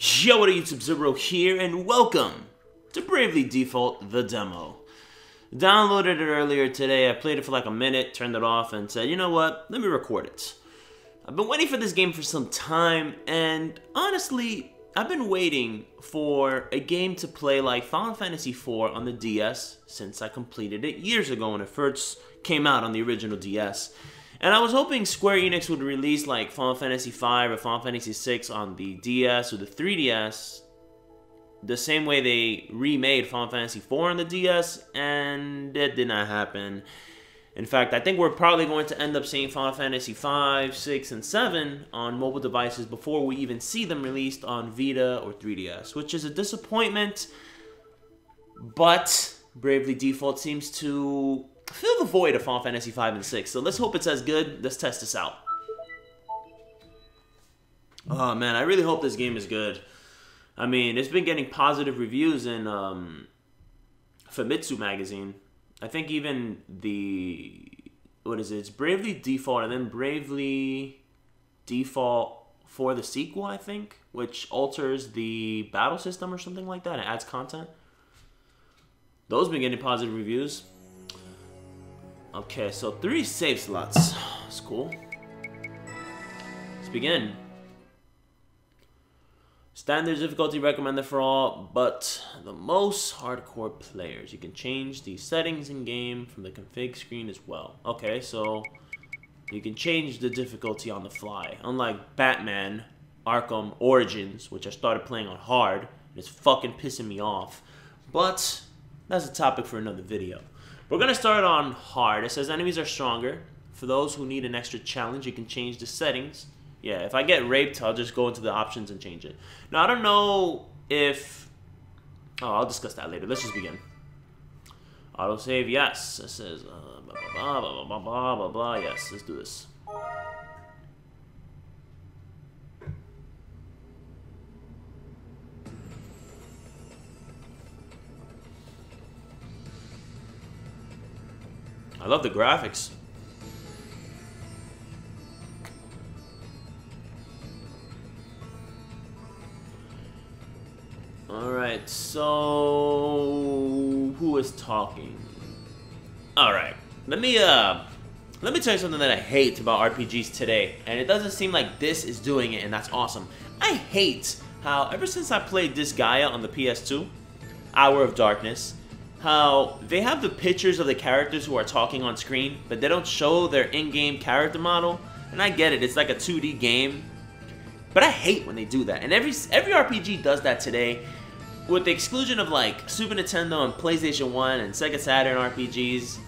Yo, what up YouTube, Zero here, and welcome to Bravely Default, the demo. Downloaded it earlier today, I played it for like a minute, turned it off, and said, you know what, let me record it. I've been waiting for this game for some time, and honestly, I've been waiting for a game to play like Final Fantasy IV on the DS since I completed it years ago when it first came out on the original DS. And I was hoping Square Enix would release like Final Fantasy V or Final Fantasy VI on the DS or the 3DS the same way they remade Final Fantasy IV on the DS, and it did not happen. In fact, I think we're probably going to end up seeing Final Fantasy V, 6, and 7 on mobile devices before we even see them released on Vita or 3DS, which is a disappointment. But Bravely Default seems to fill the void of Final Fantasy V and 6. So let's hope it's as good. Let's test this out. Oh man, I really hope this game is good. I mean, it's been getting positive reviews in um, Famitsu magazine. I think even the what is it? It's Bravely Default and then Bravely Default for the sequel, I think, which alters the battle system or something like that. It adds content. Those been getting positive reviews. Okay, so three save slots. That's cool. Let's begin. Standard difficulty recommended for all, but the most hardcore players. You can change the settings in game from the config screen as well. Okay, so you can change the difficulty on the fly. Unlike Batman Arkham Origins, which I started playing on hard, and it's fucking pissing me off. But that's a topic for another video. We're gonna start on hard. It says enemies are stronger. For those who need an extra challenge, you can change the settings. Yeah, if I get raped, I'll just go into the options and change it. Now, I don't know if... Oh, I'll discuss that later. Let's just begin. Autosave, yes. It says uh, blah, blah, blah, blah, blah, blah, blah, Yes, let's do this. I love the graphics. Alright, so who is talking? Alright, let me uh let me tell you something that I hate about RPGs today, and it doesn't seem like this is doing it, and that's awesome. I hate how ever since I played Disgaea on the PS2, Hour of Darkness, how they have the pictures of the characters who are talking on screen, but they don't show their in-game character model. And I get it, it's like a 2D game, but I hate when they do that. And every every RPG does that today, with the exclusion of like Super Nintendo and PlayStation 1 and Sega Saturn RPGs.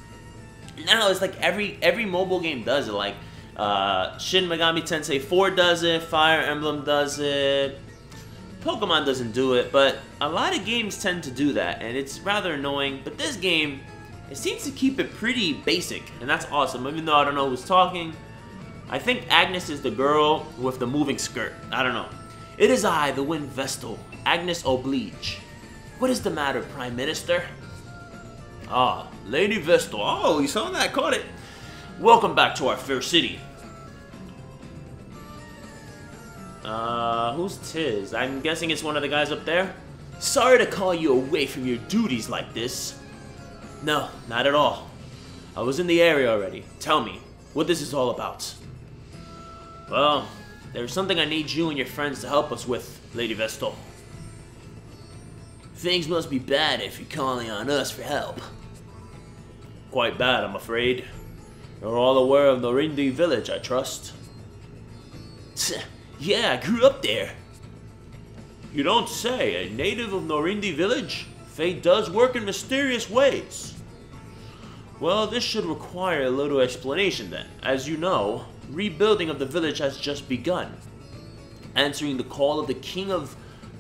Now it's like every every mobile game does it. Like uh, Shin Megami Tensei 4 does it, Fire Emblem does it, Pokemon doesn't do it, but a lot of games tend to do that, and it's rather annoying. But this game, it seems to keep it pretty basic, and that's awesome. Even though I don't know who's talking, I think Agnes is the girl with the moving skirt. I don't know. It is I, the Wind Vestal, Agnes Oblige. What is the matter, Prime Minister? Ah, Lady Vestal. Oh, you saw that, caught it. Welcome back to our fair city. Uh, who's Tiz? I'm guessing it's one of the guys up there? Sorry to call you away from your duties like this. No, not at all. I was in the area already. Tell me, what this is all about. Well, there's something I need you and your friends to help us with, Lady Vestal. Things must be bad if you're calling on us for help. Quite bad, I'm afraid. You're all aware of Norende village, I trust. Yeah, I grew up there. You don't say. A native of Norende village? Fate does work in mysterious ways. Well, this should require a little explanation then. As you know, rebuilding of the village has just begun. Answering the call of the King of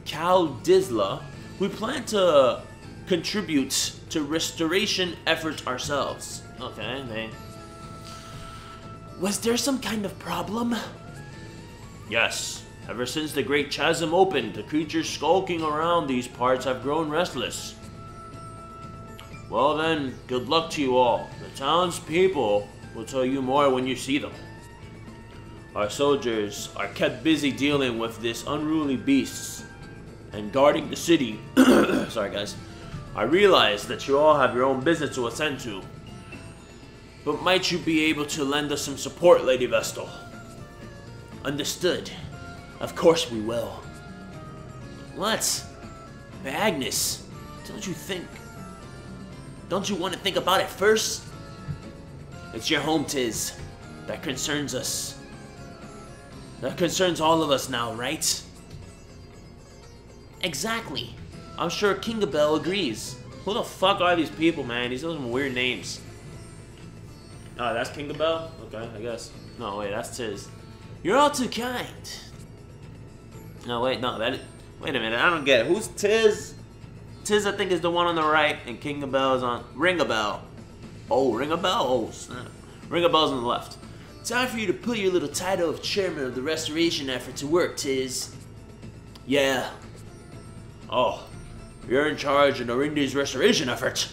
Kal Dizla, we plan to contribute to restoration efforts ourselves. Okay. Was there some kind of problem? Yes, ever since the Great Chasm opened, the creatures skulking around these parts have grown restless. Well then, good luck to you all. The townspeople will tell you more when you see them. Our soldiers are kept busy dealing with this unruly beasts, and guarding the city. Sorry, guys. I realize that you all have your own business to attend to. But might you be able to lend us some support, Lady Vestal? Understood. Of course we will. What? Agnes, don't you think... Don't you want to think about it first? It's your home, Tiz. That concerns us. That concerns all of us now, right? Exactly. I'm sure Ringabel agrees. Who the fuck are these people, man? These are some weird names. Oh, that's Ringabel? Okay, I guess. No, wait, that's Tiz. You're all too kind. No, wait, no, that... Wait a minute, I don't get it. Who's Tiz? Tiz, I think, is the one on the right, and Ringabel is on... Ring a bell. Oh, ring a bell? Oh, snap. Ring a bell's on the left. Time for you to put your little title of chairman of the restoration effort to work, Tiz. Yeah. Oh, you're in charge of Norende's restoration effort.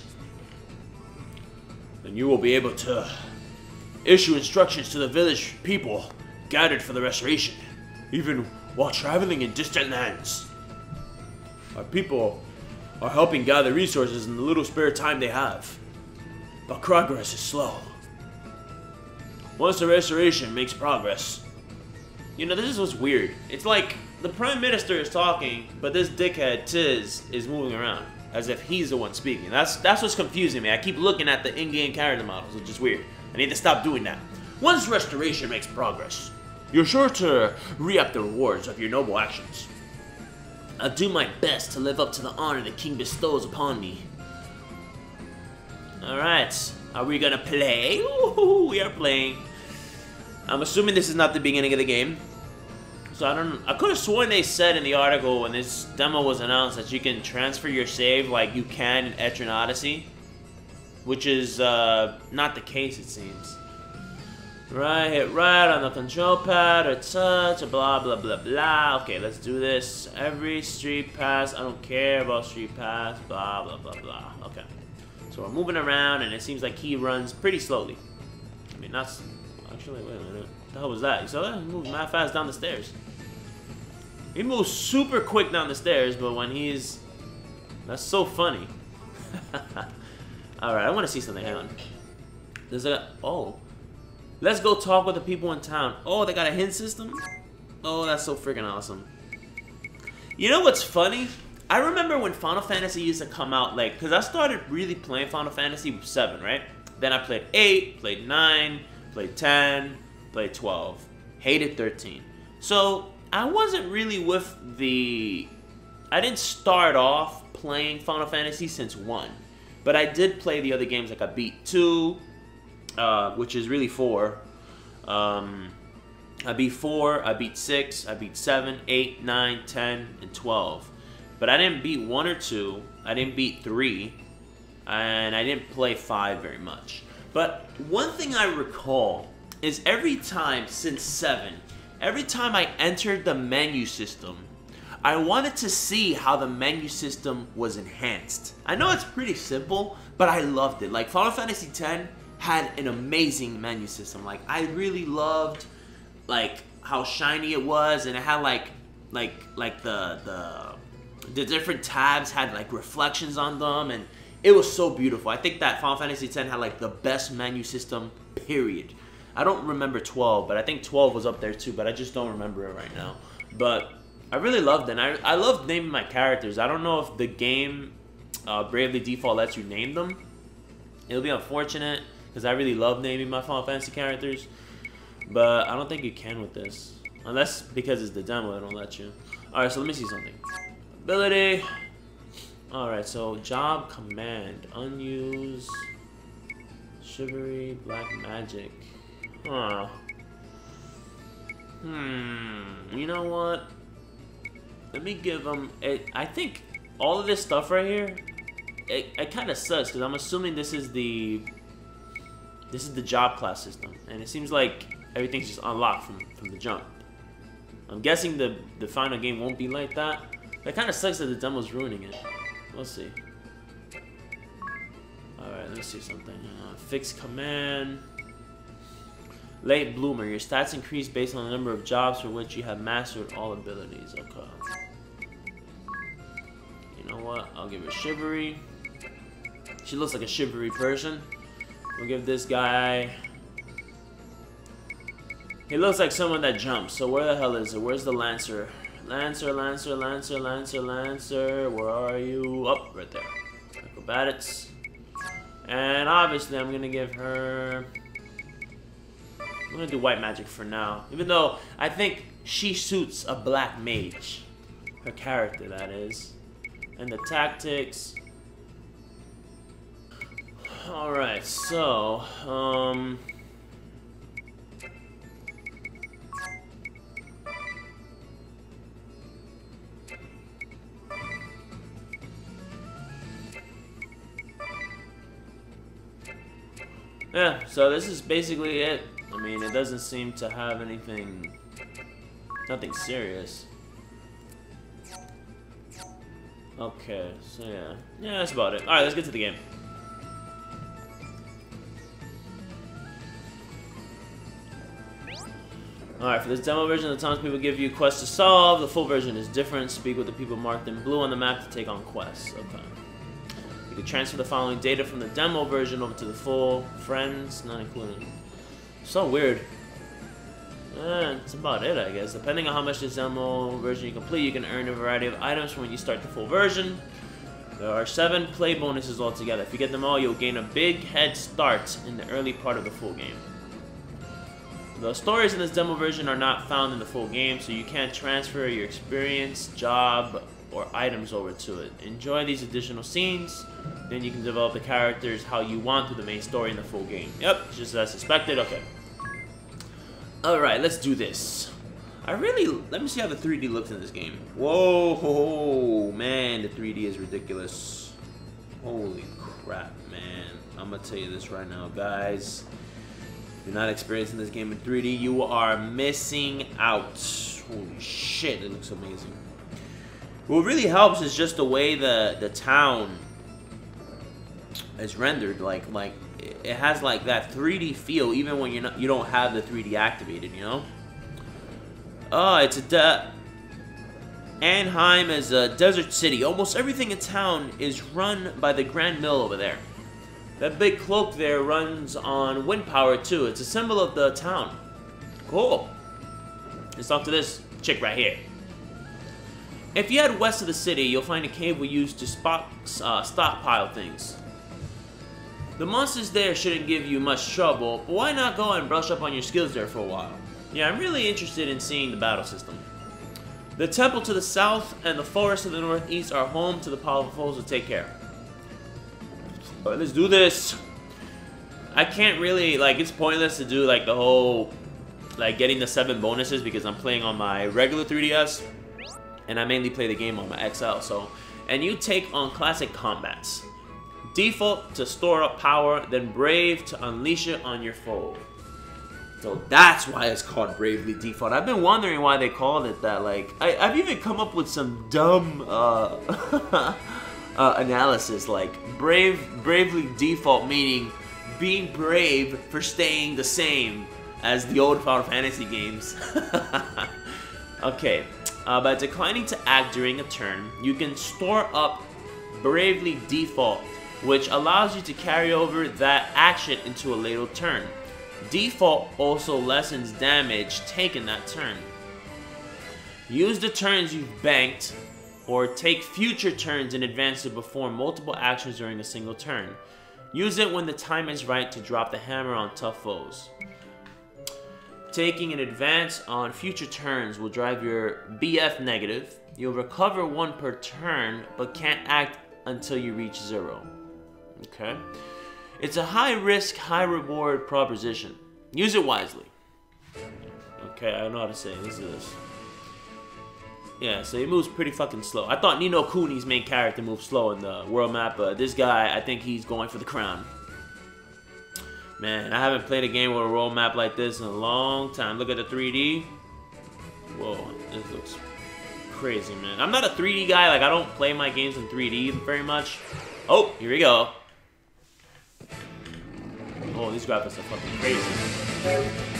Then you will be able to issue instructions to the village people gathered for the restoration, even while traveling in distant lands. Our people are helping gather resources in the little spare time they have, but progress is slow. Once the restoration makes progress, you know, this is what's weird. It's like the Prime Minister is talking, but this dickhead Tiz is moving around as if he's the one speaking. That's that's what's confusing me. I keep looking at the in-game character models, which is weird. I need to stop doing that. Once restoration makes progress, you're sure to re-up the rewards of your noble actions. I'll do my best to live up to the honor the king bestows upon me. Alright, are we gonna play? Ooh, we are playing. I'm assuming this is not the beginning of the game. So I don't I could have sworn they said in the article when this demo was announced that you can transfer your save like you can in Etrian Odyssey. Which is uh, not the case it seems. Right, hit right on the control pad or touch, blah, blah, blah, blah. Okay, let's do this. Every street pass, I don't care about street pass, blah, blah, blah, blah. Okay. So we're moving around, and it seems like he runs pretty slowly. I mean, that's... Actually, wait a minute. What the hell was that? You saw that? He moves mad fast down the stairs. He moves super quick down the stairs, but when he's... That's so funny. Alright, I want to see something. Hang on. There's a... Oh. Let's go talk with the people in town. Oh, they got a hint system? Oh, that's so freaking awesome. You know what's funny? I remember when Final Fantasy used to come out, like, because I started really playing Final Fantasy 7, right? Then I played 8, played 9, played 10, played 12. Hated 13. So, I wasn't really with the... I didn't start off playing Final Fantasy since 1. But I did play the other games, like I beat 2, uh, which is really four. Um, I beat four, I beat six, I beat seven, eight, nine, ten, and twelve. But I didn't beat one or two. I didn't beat three, and I didn't play five very much. But one thing I recall is every time since seven, every time I entered the menu system, I wanted to see how the menu system was enhanced. I know it's pretty simple, but I loved it. Like Final Fantasy X had an amazing menu system. Like I really loved like how shiny it was and it had like like like the the the different tabs had like reflections on them and it was so beautiful. I think that Final Fantasy X had like the best menu system period. I don't remember 12, but I think 12 was up there too, but I just don't remember it right now. But I really loved it. And I, I loved naming my characters. I don't know if the game uh, Bravely Default lets you name them. It'll be unfortunate because I really love naming my Final Fantasy characters. But I don't think you can with this. Unless because it's the demo, they don't let you. Alright, so let me see something. Ability. Alright, so job command. Unused. Chivalry, black magic. Huh. Hmm. You know what? Let me give them. It, I think all of this stuff right here. It, it kind of sucks because I'm assuming this is the this is the job class system, and it seems like everything's just unlocked from, from the jump. I'm guessing the, the final game won't be like that. That kind of sucks that the demo's ruining it. We'll see. Alright, let's see something. Uh, fixed command. Late bloomer. Your stats increase based on the number of jobs for which you have mastered all abilities. Okay. You know what? I'll give her Chivalry. She looks like a Chivalry person. We'll give this guy... He looks like someone that jumps, so where the hell is it? Where's the Lancer? Lancer, Lancer, Lancer, Lancer, Lancer. Where are you? Up, oh, right there. Acrobatics. And obviously I'm gonna give her... I'm gonna do white magic for now. Even though I think she suits a black mage. Her character, that is. And the tactics... Alright, so, um... Yeah, so this is basically it. I mean, it doesn't seem to have anything... Nothing serious. Okay, so yeah. Yeah, that's about it. Alright, let's get to the game. Alright, for this demo version, the townspeople give you quests to solve. The full version is different. Speak with the people marked in blue on the map to take on quests. Okay. You can transfer the following data from the demo version over to the full. Friends, not included. So weird. Eh, that's about it, I guess. Depending on how much this demo version you complete, you can earn a variety of items when you start the full version. There are seven play bonuses altogether. If you get them all, you'll gain a big head start in the early part of the full game. The stories in this demo version are not found in the full game, so you can't transfer your experience, job, or items over to it. Enjoy these additional scenes, then you can develop the characters how you want through the main story in the full game. Yep, just as suspected, okay. Alright, let's do this. I really, let me see how the 3D looks in this game. Whoa, man, the 3D is ridiculous. Holy crap, man. I'm gonna tell you this right now, guys you're not experiencing this game in 3D, you are missing out. Holy shit, it looks amazing. What really helps is just the way the the town is rendered. Like like it has like that 3D feel even when you're not you don't have the 3D activated. You know. Oh, it's a de Ancheim is a desert city. Almost everything in town is run by the Grand Mill over there. That big cloak there runs on wind power too. It's a symbol of the town. Cool. Let's talk to this chick right here. If you head west of the city, you'll find a cave we use to spot, uh, stockpile things. The monsters there shouldn't give you much trouble, but why not go and brush up on your skills there for a while? Yeah, I'm really interested in seeing the battle system. The temple to the south and the forest to the northeast are home to the powerful foes to take care. Let's do this. I can't really, like, it's pointless to do, like, the whole, like, getting the seven bonuses because I'm playing on my regular 3DS. And I mainly play the game on my XL, so. And you take on classic combats. Default to store up power, then Brave to unleash it on your foe. So that's why it's called Bravely Default. I've been wondering why they called it that. Like, I, have even come up with some dumb, uh, uh, analysis like brave bravely default meaning being brave for staying the same as the old Final Fantasy games. okay, uh, by declining to act during a turn, you can store up Bravely Default, which allows you to carry over that action into a later turn. Default also lessens damage taken that turn. Use the turns you've banked or take future turns in advance to perform multiple actions during a single turn. Use it when the time is right to drop the hammer on tough foes. Taking an advance on future turns will drive your BF negative. You'll recover one per turn, but can't act until you reach zero. Okay? It's a high risk, high reward proposition. Use it wisely. Okay, I know how to say this is this. Yeah, so he moves pretty fucking slow. I thought Ni no Kuni's main character moved slow in the world map, but this guy, I think he's going for the crown. Man, I haven't played a game with a world map like this in a long time. Look at the 3D. Whoa, this looks crazy, man. I'm not a 3D guy. Like, I don't play my games in 3D very much. Oh, here we go. Oh, these graphics are fucking crazy.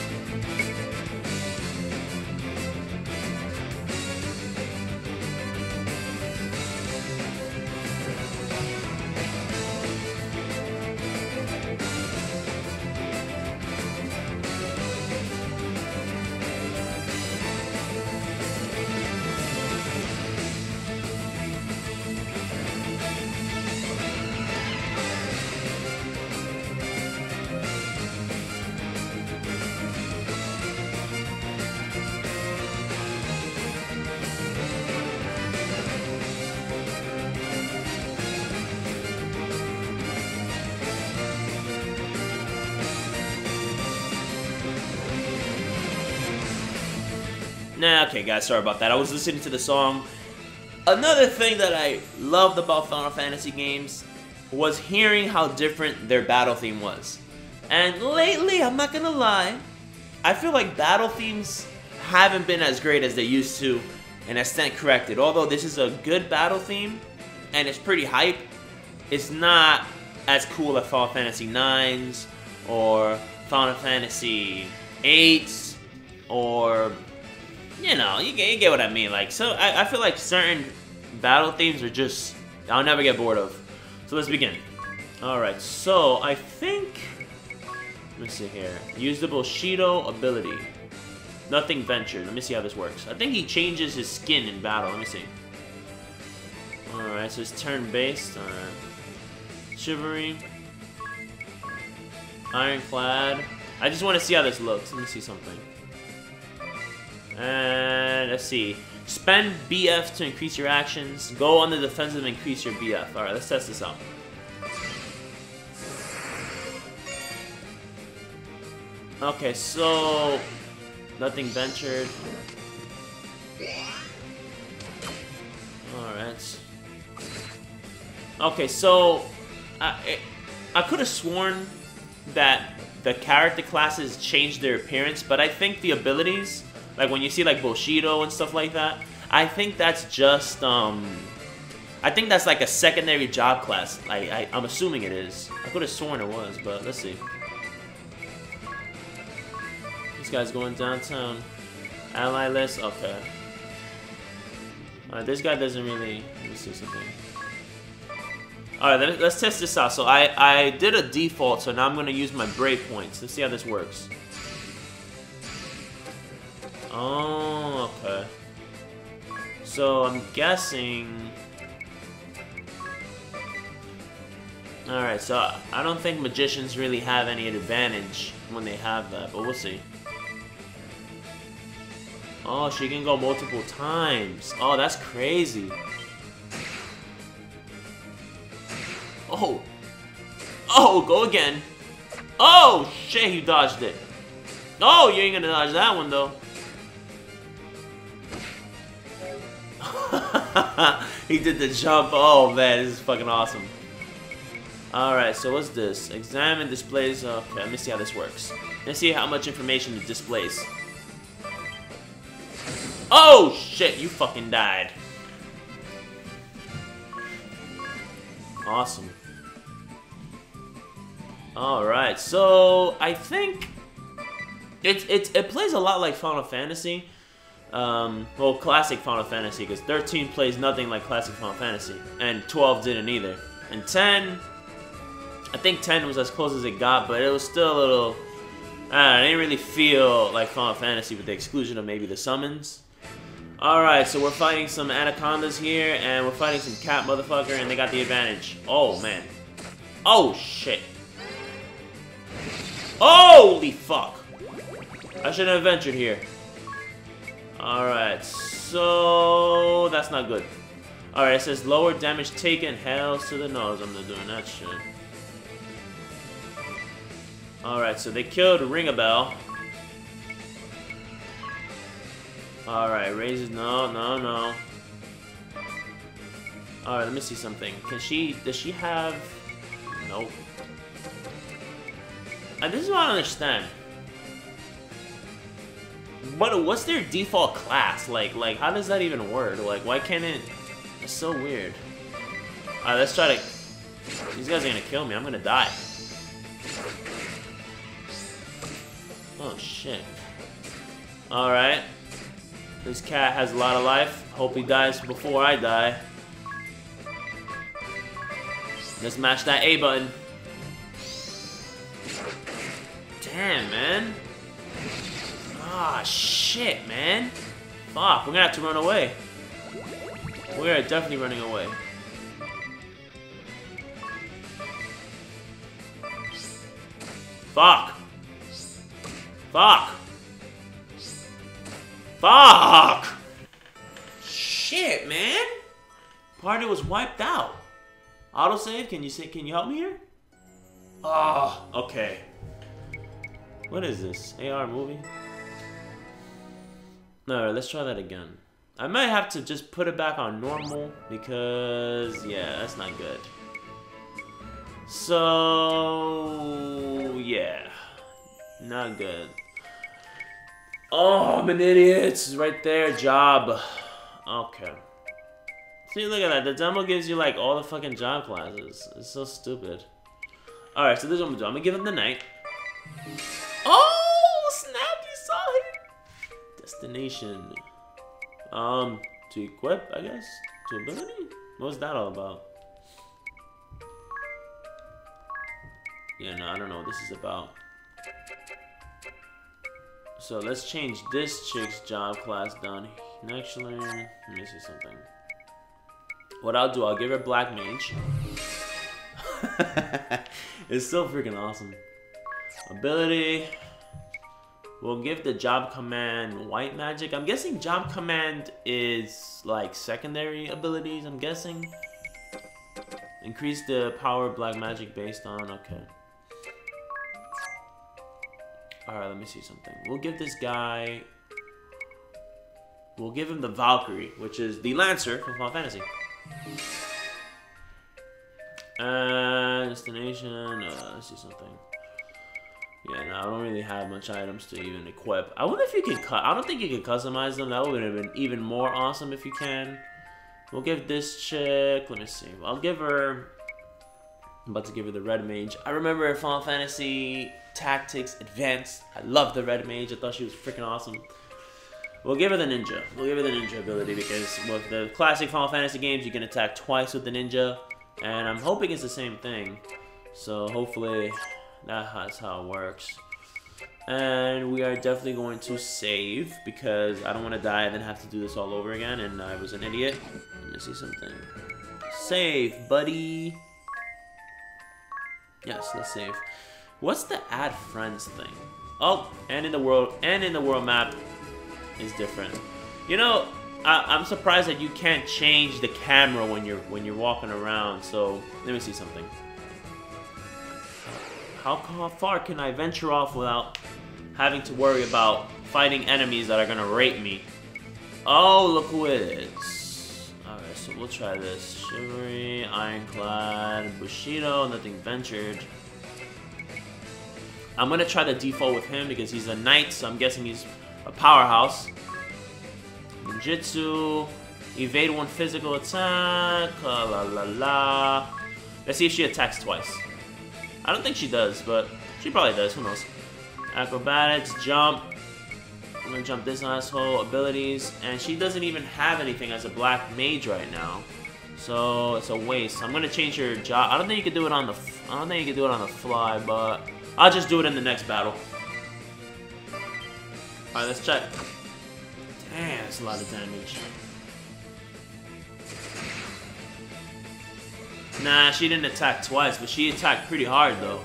Sorry about that. I was listening to the song. Another thing that I loved about Final Fantasy games was hearing how different their battle theme was. And lately, I'm not gonna lie, I feel like battle themes haven't been as great as they used to, and extent corrected. Although this is a good battle theme, and it's pretty hype, it's not as cool as Final Fantasy 9s, or Final Fantasy 8s, or, you know, you get, you get what I mean. Like, so I, I feel like certain battle themes are just, I'll never get bored of. So let's begin. Alright, so I think... Let me see here. Use the Bushido ability. Nothing ventured. Let me see how this works. I think he changes his skin in battle. Let me see. Alright, so it's turn-based. Alright. Chivalry. Ironclad. I just want to see how this looks. Let me see something. And let's see. Spend BF to increase your actions. Go on the defensive and increase your BF. Alright, let's test this out. Okay, so... Nothing ventured. Alright. Okay, so... I, I could have sworn that the character classes changed their appearance, but I think the abilities like when you see like Bushido and stuff like that, I think that's just um I think that's like a secondary job class. Like I I'm assuming it is. I could have sworn it was, but let's see. This guy's going downtown. Ally list, okay. Alright, this guy doesn't really let me see something. Alright, let's test this out. So I, I did a default, so now I'm gonna use my brave points. Let's see how this works. Oh, okay. So I'm guessing... Alright, so I don't think magicians really have any advantage when they have that, but we'll see. Oh, she can go multiple times. Oh, that's crazy. Oh. Oh, go again. Oh, shit, you dodged it. Oh, you ain't gonna dodge that one, though. he did the jump. Oh man, this is fucking awesome. Alright, so what's this? Examine displays. Okay, let me see how this works. Let's see how much information it displays. Oh shit, you fucking died. Awesome. Alright, so I think it, it, it plays a lot like Final Fantasy. Um, well, classic Final Fantasy, because 13 plays nothing like classic Final Fantasy, and 12 didn't either. And 10, I think 10 was as close as it got, but it was still a little, I, didn't really feel like Final Fantasy with the exclusion of maybe the summons. Alright, so we're fighting some anacondas here, and we're fighting some cat motherfucker, and they got the advantage. Oh, man. Oh, shit. Holy fuck! I shouldn't have ventured here. Alright, so that's not good. Alright, it says lower damage taken, hells to the nose. I'm not doing that shit. Alright, so they killed Ringabel. Alright, raises no, no, no. Alright, let me see something. Can she does she have Nope. And this is what I understand. But what's their default class? Like, like how does that even work? Like, why can't it? It's so weird. Alright, let's try to... These guys are gonna kill me. I'm gonna die. Oh, shit. Alright. This cat has a lot of life. Hope he dies before I die. Let's mash that A button. Damn, man. Ah, shit, man. Fuck, we're gonna have to run away. We're definitely running away. Fuck. Fuck. Fuck! Shit, man! Party was wiped out. Autosave, can you say can you help me here? Oh, okay. What is this? AR movie? Alright, let's try that again. I might have to just put it back on normal because, yeah, that's not good. So, yeah, not good. Oh, I'm an idiot. It's right there, job. Okay. See, look at that. The demo gives you, like, all the fucking job classes. It's so stupid. Alright, so this is what I'm gonna do. I'm gonna give him the knight. Oh, Destination. Um, to equip, I guess? To ability? What was that all about? Yeah, no, I don't know what this is about. So let's change this chick's job class down. Actually, let me see something. What I'll do, I'll give her Black Mage. it's so freaking awesome. Ability. We'll give the job command white magic. I'm guessing job command is like secondary abilities, I'm guessing. Increase the power of black magic based on, okay. Alright, let me see something. We'll give this guy... We'll give him the Valkyrie, which is the Lancer from Final Fantasy. Uh, destination, uh, let's see something. Yeah, no, I don't really have much items to even equip. I wonder if you can cut. I don't think you can customize them. That would have been even more awesome if you can. We'll give this chick. Let me see. I'll give her. I'm about to give her the red mage. I remember Final Fantasy Tactics Advanced. I love the red mage. I thought she was freaking awesome. We'll give her the ninja. We'll give her the ninja ability because with the classic Final Fantasy games, you can attack twice with the ninja. And I'm hoping it's the same thing. So hopefully that's how it works. And we are definitely going to save because I don't want to die and then have to do this all over again and I was an idiot. Let me see something. Save, buddy. Yes, let's save. What's the add friends thing? Oh, and in the world and in the world map is different. You know, I, am surprised that you can't change the camera when you're when you're walking around. So let me see something. How, far can I venture off without having to worry about fighting enemies that are gonna rape me? Oh, look who it is. Alright, so we'll try this. Chivalry, Ironclad, Bushido, nothing ventured. I'm gonna try the default with him because he's a knight, so I'm guessing he's a powerhouse. Ninjutsu, evade one physical attack, la la la. Let's see if she attacks twice. I don't think she does, but she probably does. Who knows? Acrobatics, jump. I'm gonna jump this asshole. Abilities, and she doesn't even have anything as a black mage right now, so it's a waste. I'm gonna change her job. I don't think you can do it on the. I don't think you can do it on the fly, but I'll just do it in the next battle. All right, let's check. Damn, that's a lot of damage. Nah, she didn't attack twice, but she attacked pretty hard, though.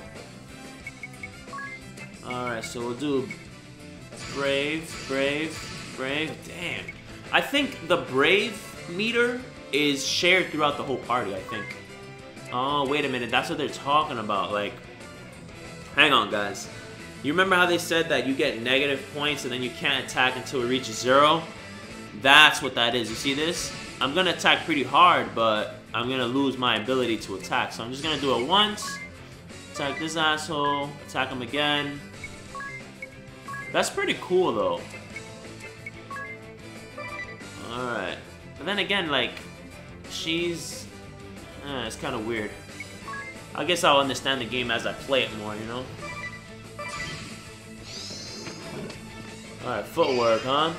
Alright, so we'll do Brave, Brave, Brave. Damn. I think the Brave meter is shared throughout the whole party, I think. Oh, wait a minute. That's what they're talking about. Like, hang on, guys. You remember how they said that you get negative points and then you can't attack until it reaches zero? That's what that is. You see this? I'm going to attack pretty hard, but I'm gonna lose my ability to attack. So I'm just gonna do it once. Attack this asshole. Attack him again. That's pretty cool though. Alright. But then again, like, she's... Eh, it's kind of weird. I guess I'll understand the game as I play it more, you know? Alright, footwork, huh?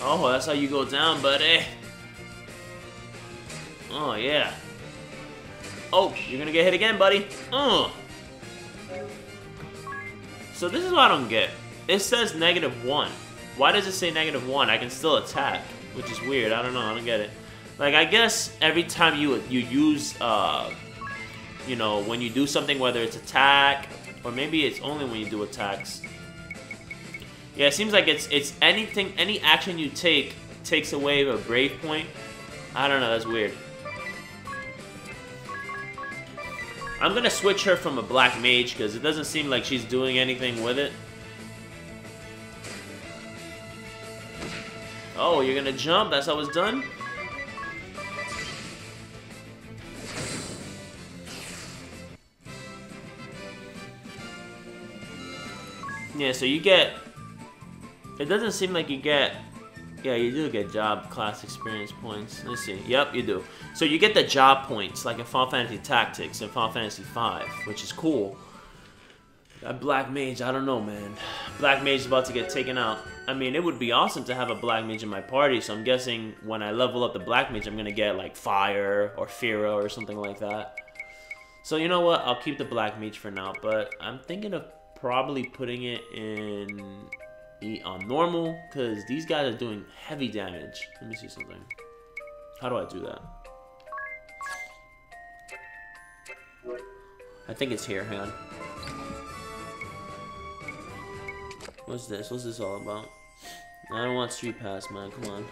Oh, that's how you go down, buddy. Oh, yeah. Oh, you're gonna get hit again, buddy. Oh. So this is what I don't get. It says negative one. Why does it say negative one? I can still attack, which is weird. I don't know. I don't get it. Like, I guess every time you you use, uh, you know, when you do something, whether it's attack, or maybe it's only when you do attacks, yeah, it seems like it's it's anything, any action you take takes away a brave point. I don't know, that's weird. I'm gonna switch her from a black mage because it doesn't seem like she's doing anything with it. Oh, you're gonna jump? That's how it's done? Yeah, so you get... It doesn't seem like you get... Yeah, you do get job class experience points. Let's see. Yep, you do. So you get the job points, like in Final Fantasy Tactics and Final Fantasy V, which is cool. That Black Mage, I don't know, man. Black Mage is about to get taken out. I mean, it would be awesome to have a Black Mage in my party, so I'm guessing when I level up the Black Mage, I'm gonna get, like, Fire or Fira or something like that. So you know what? I'll keep the Black Mage for now, but I'm thinking of probably putting it in on normal because these guys are doing heavy damage. Let me see something. How do I do that? I think it's here. Hang on. What's this? What's this all about? I don't want street pass, man. Come on.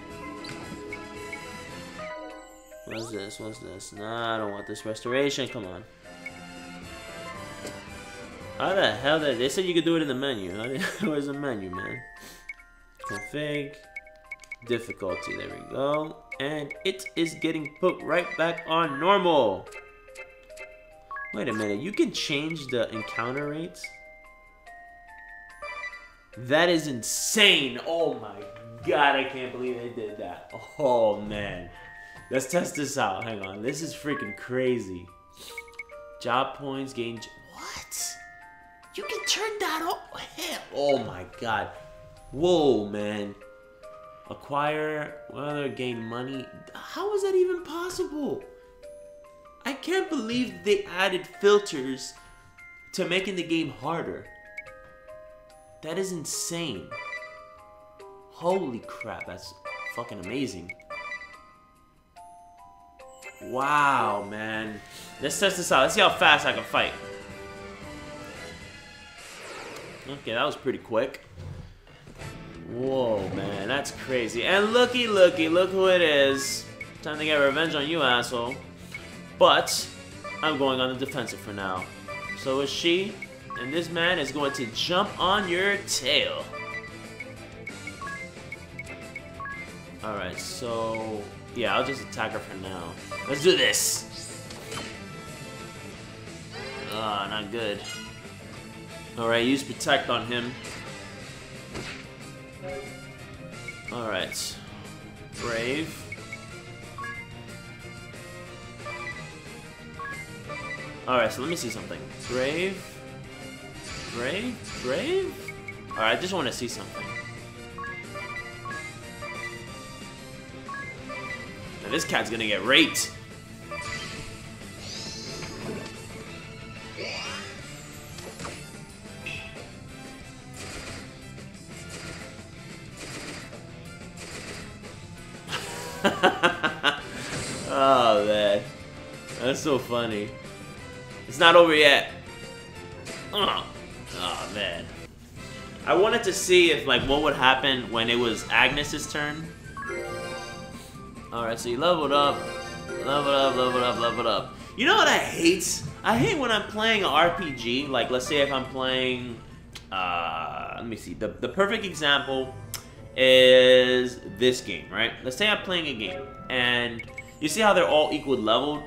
What's this? What's this? Nah, I don't want this restoration. Come on. How the hell did they said you could do it in the menu? Where's the menu, man? Config, difficulty. There we go, and it is getting put right back on normal. Wait a minute, you can change the encounter rates. That is insane! Oh my god, I can't believe they did that. Oh man. Let's test this out. Hang on. This is freaking crazy. Job points, gain... What? You can turn that off. Hell, oh my god. Whoa, man. Acquire, whether gain money. How is that even possible? I can't believe they added filters to making the game harder. That is insane. Holy crap, that's fucking amazing. Wow, man. Let's test this out. Let's see how fast I can fight. Okay, that was pretty quick. Whoa, man, that's crazy. And looky, looky, look who it is. Time to get revenge on you, asshole. But, I'm going on the defensive for now. So is she, and this man is going to jump on your tail. Alright, so... Yeah, I'll just attack her for now. Let's do this! Ah, oh, not good. Alright, use Protect on him. Alright. Brave. Alright, so let me see something. Brave. Brave? Brave? Alright, I just want to see something. Now this cat's gonna get raped. Oh man, that's so funny. It's not over yet. Oh, oh man. I wanted to see if like what would happen when it was Agnes's turn. Alright, so you leveled up, leveled up, leveled up, leveled up. You know what I hate? I hate when I'm playing an RPG, like let's say if I'm playing, uh, let me see, the, the perfect example is this game, right? Let's say I'm playing a game, and you see how they're all equal leveled?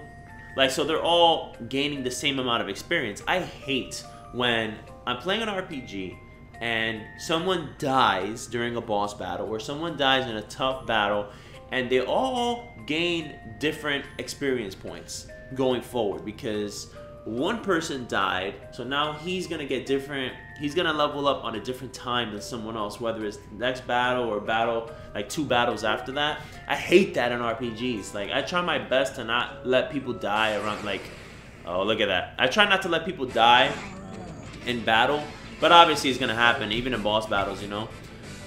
Like, so they're all gaining the same amount of experience. I hate when I'm playing an RPG and someone dies during a boss battle or someone dies in a tough battle and they all gain different experience points going forward because one person died, so now he's gonna get different. He's gonna level up on a different time than someone else, whether it's next battle or battle, like two battles after that. I hate that in RPGs. Like, I try my best to not let people die around, like, oh, look at that. I try not to let people die in battle, but obviously it's gonna happen, even in boss battles, you know?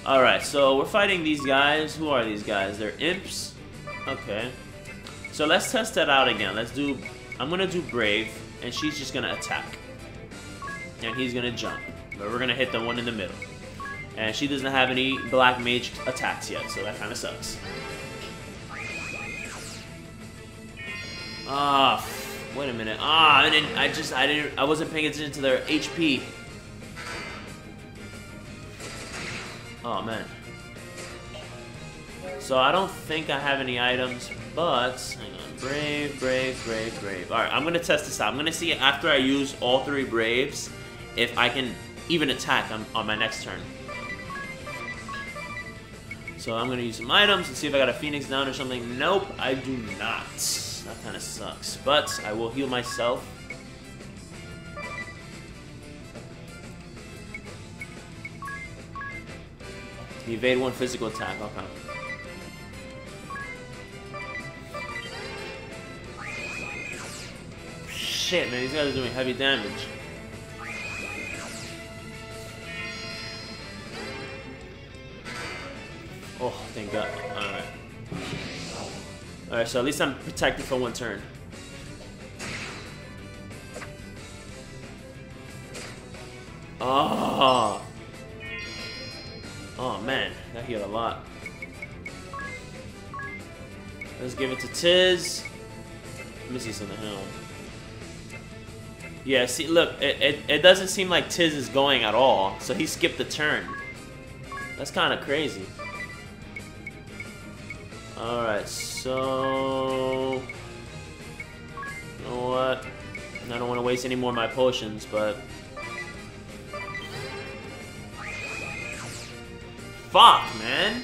Alright, so we're fighting these guys. Who are these guys? They're imps. Okay. So let's test that out again. Let's do... I'm gonna do Brave and she's just gonna attack. And he's gonna jump. But we're gonna hit the one in the middle. And she doesn't have any black mage attacks yet, so that kinda sucks. Ah, Wait a minute. Ah, I didn't. I just. I didn't. I wasn't paying attention to their HP. Oh man. So I don't think I have any items, but hang on. Brave, brave, brave, brave. All right, I'm gonna test this out. I'm gonna see after I use all three braves if I can even attack on, on my next turn. So I'm gonna use some items and see if I got a phoenix down or something. Nope, I do not. That kind of sucks. But I will heal myself. Evade one physical attack. Okay. Shit, man, these guys are doing heavy damage. Oh, thank God. Alright. Alright, so at least I'm protected for one turn. Oh. Oh, man. That healed a lot. Let's give it to Tiz. Let me see something. Hang. Yeah, see, look, it, it, it doesn't seem like Tiz is going at all, so he skipped the turn. That's kind of crazy. Alright, so... You know what? I don't want to waste any more of my potions, but... Fuck, man!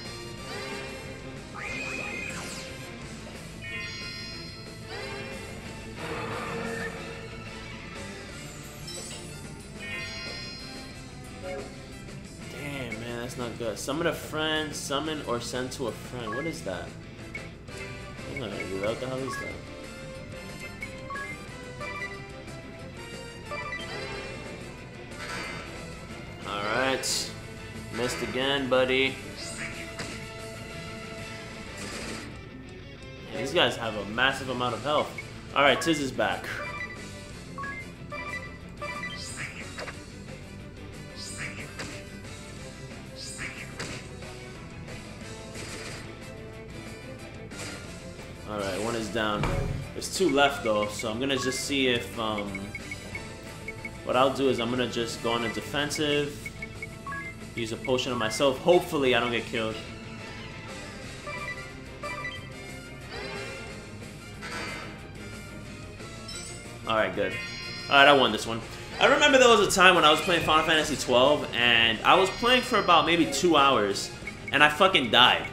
That's not good. Summon a friend, summon or send to a friend. What is that? I'm gonna do that. What the hell is that? Alright. Missed again, buddy. Yeah, these guys have a massive amount of health. Alright, Tiz is back. Down. There's two left though, so I'm gonna just see if, um... What I'll do is I'm gonna just go on a defensive, use a potion on myself. Hopefully I don't get killed. Alright, good. Alright, I won this one. I remember there was a time when I was playing Final Fantasy 12 and I was playing for about maybe two hours and I fucking died.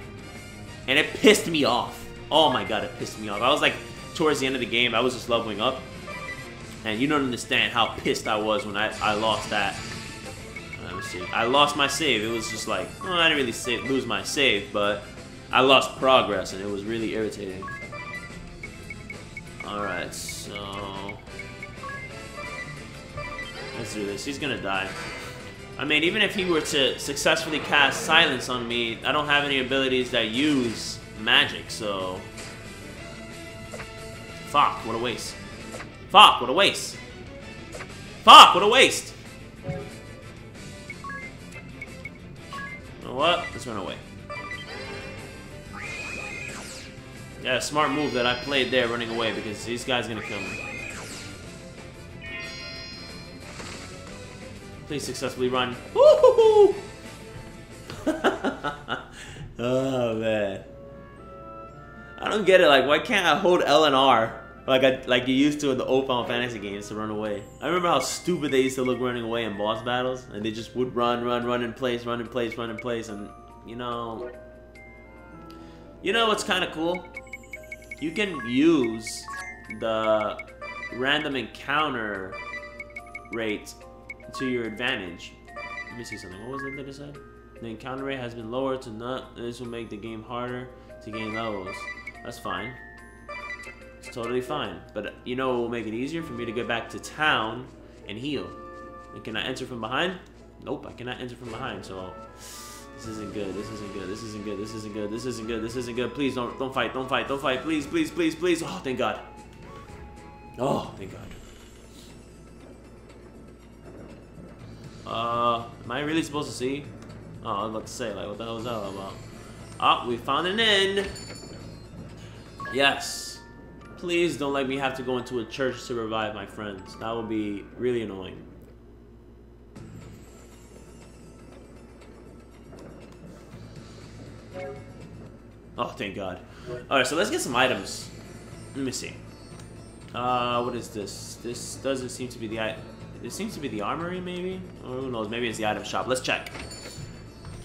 And it pissed me off. Oh my god, it pissed me off. I was like, towards the end of the game, I was just leveling up. And you don't understand how pissed I was when I, I lost that. Let me see. I lost my save. It was just like, well, I didn't really save, lose my save, but I lost progress and it was really irritating. Alright, so... Let's do this. He's gonna die. I mean, even if he were to successfully cast Silence on me, I don't have any abilities that use magic, so... Fuck, what a waste. Fuck, what a waste. Fuck, what a waste. You know what? Let's run away. Yeah, smart move that I played there running away because these guys gonna kill me. Please successfully run. oh man. I don't get it. Like, why can't I hold L and R like I like you used to in the old Final Fantasy games to run away? I remember how stupid they used to look running away in boss battles, and they just would run, run, run in place, run in place, run in place, and you know, you know what's kind of cool? You can use the random encounter rate to your advantage. Let me see something. What was it that I said? The encounter rate has been lowered to not. This will make the game harder to gain levels. That's fine. It's totally fine. But you know what will make it easier for me to get back to town and heal. And can I enter from behind? Nope, I cannot enter from behind, so this isn't good, this isn't good, this isn't good, this isn't good, this isn't good, this isn't good. Please don't don't fight, don't fight, don't fight, please, please, please, please. Oh thank god. Oh, thank god. Uh am I really supposed to see? Oh, I was about to say, like what the hell is that about? Oh, we found an inn! Yes. Please don't let me have to go into a church to revive my friends. That would be really annoying. Oh, thank God. Alright, so let's get some items. Let me see. Uh, what is this? This doesn't seem to be the... This seems to be the armory, maybe? Or who knows, maybe it's the item shop. Let's check.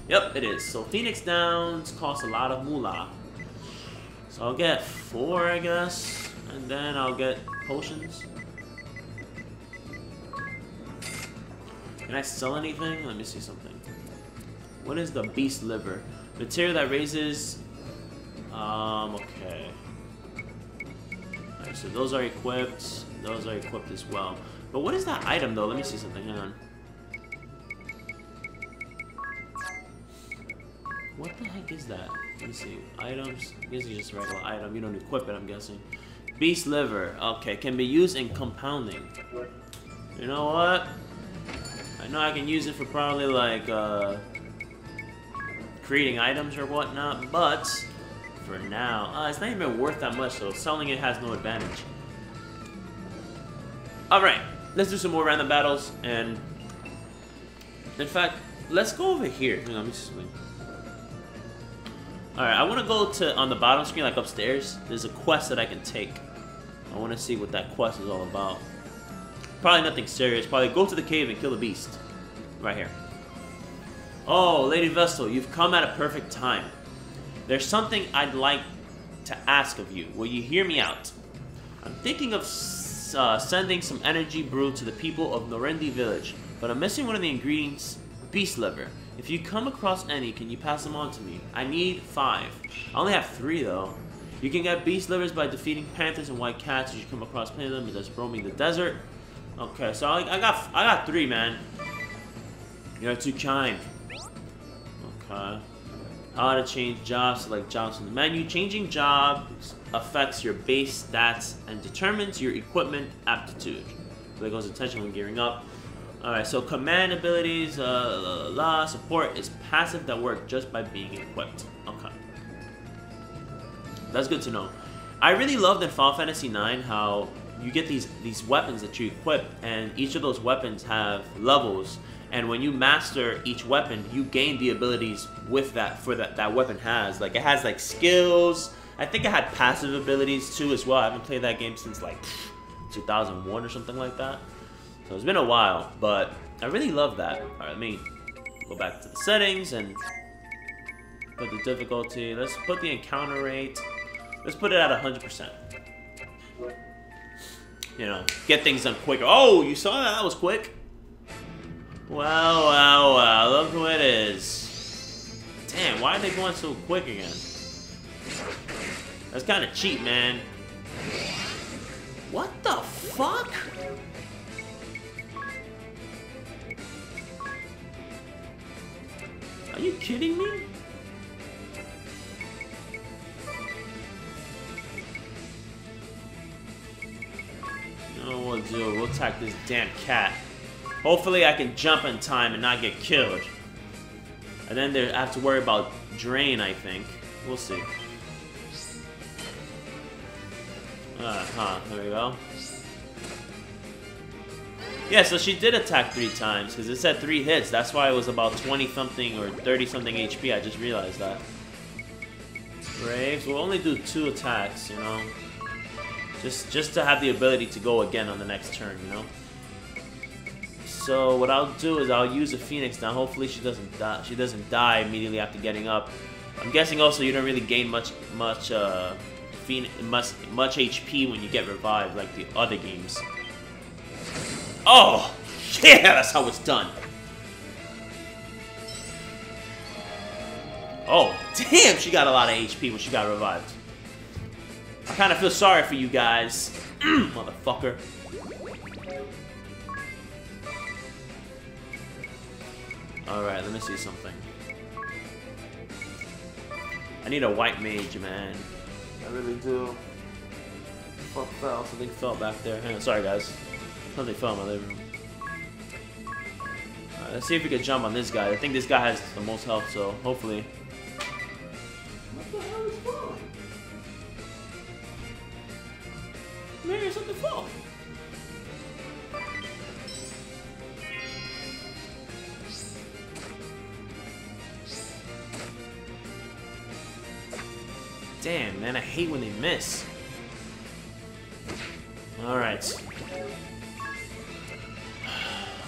Yep, it is. So Phoenix Downs costs a lot of moolah. So I'll get four, I guess. And then I'll get potions. Can I sell anything? Let me see something. What is the beast liver? Material that raises... Um, okay. Alright, so those are equipped. Those are equipped as well. But what is that item, though? Let me see something. Hang on. What the heck is that? Let me see. Items. I guess it's just a regular item. You don't equip it, I'm guessing. Beast liver. Okay, can be used in compounding. You know what? I know I can use it for probably like uh, creating items or whatnot, but for now, uh, it's not even worth that much, so selling it has no advantage. Alright, let's do some more random battles, and in fact, let's go over here. Hang on, let me see Alright, I want to go to, on the bottom screen, like upstairs, there's a quest that I can take. I want to see what that quest is all about. Probably nothing serious. Probably go to the cave and kill the beast. Right here. Oh, Lady Vestal, you've come at a perfect time. There's something I'd like to ask of you. Will you hear me out? I'm thinking of uh, sending some energy brew to the people of Norende village, but I'm missing one of the ingredients, beast liver. If you come across any, can you pass them on to me? I need five. I only have three though. You can get beast livers by defeating panthers and white cats as you come across plenty of them just roaming the desert. Okay, so I, I got I got three, man. You're too kind. Okay. How to change jobs, select jobs in the menu. Changing jobs affects your base stats and determines your equipment aptitude. So there goes attention when gearing up. Alright, so command abilities, uh, la, la, la, support is passive that work just by being equipped. Okay. That's good to know. I really loved in Final Fantasy IX how you get these these weapons that you equip, and each of those weapons have levels. And when you master each weapon, you gain the abilities with that for that that weapon has. Like it has like skills. I think it had passive abilities too as well. I haven't played that game since like 2001 or something like that. So it's been a while, but I really love that. All right, let me go back to the settings and put the difficulty. Let's put the encounter rate. Let's put it at 100% you know, get things done quicker. Oh, you saw that? That was quick. Wow, wow, wow. Look who it is. Damn, why are they going so quick again? That's kind of cheap, man. What the fuck? Are you kidding me? know what we'll. We'll attack this damn cat. Hopefully I can jump in time and not get killed. And then they have to worry about Drain, I think. We'll see. Uh huh, there we go. Yeah, so she did attack three times, because it said three hits. That's why it was about 20-something or 30-something HP. I just realized that. Braves will only do two attacks, you know. Just just to have the ability to go again on the next turn, you know? So what I'll do is I'll use a Phoenix now. Hopefully she doesn't die. She doesn't die immediately after getting up. I'm guessing also you don't really gain much much uh, much much HP when you get revived like the other games. Oh, yeah, that's how it's done. Oh, damn, she got a lot of HP when she got revived. I kind of feel sorry for you guys. Motherfucker. Alright, let me see something. I need a white mage, man. I really do. Fuck fell. Something fell back there. Hang on. Sorry, guys. Something fell in my living room. Alright, let's see if we can jump on this guy. I think this guy has the most health, so hopefully What the hell is fall? Maybe something fall. Damn, man, I hate when they miss. Alright.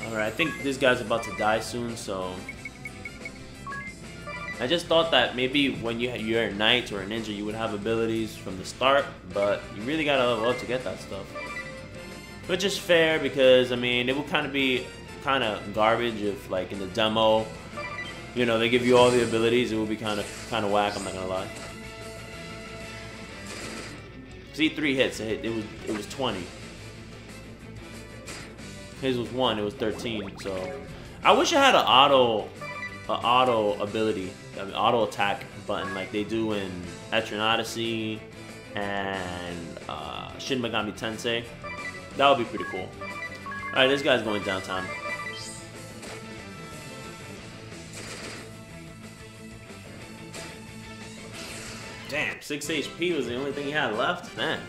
Alright, I think this guy's about to die soon, so... I just thought that maybe when you you're a knight or a ninja, you would have abilities from the start, but you really gotta level up to get that stuff. Which is fair because I mean it would kind of be kind of garbage if like in the demo, you know, they give you all the abilities. It would be kind of kind of whack. I'm not gonna lie. See, three hits. It, hit, it was it was 20. His was one. It was 13. So I wish I had an auto, an auto ability, an auto attack button like they do in Etrian Odyssey and uh, Shin Megami Tensei. That would be pretty cool. All right, this guy's going downtown. Damn, 6 HP was the only thing he had left? Man.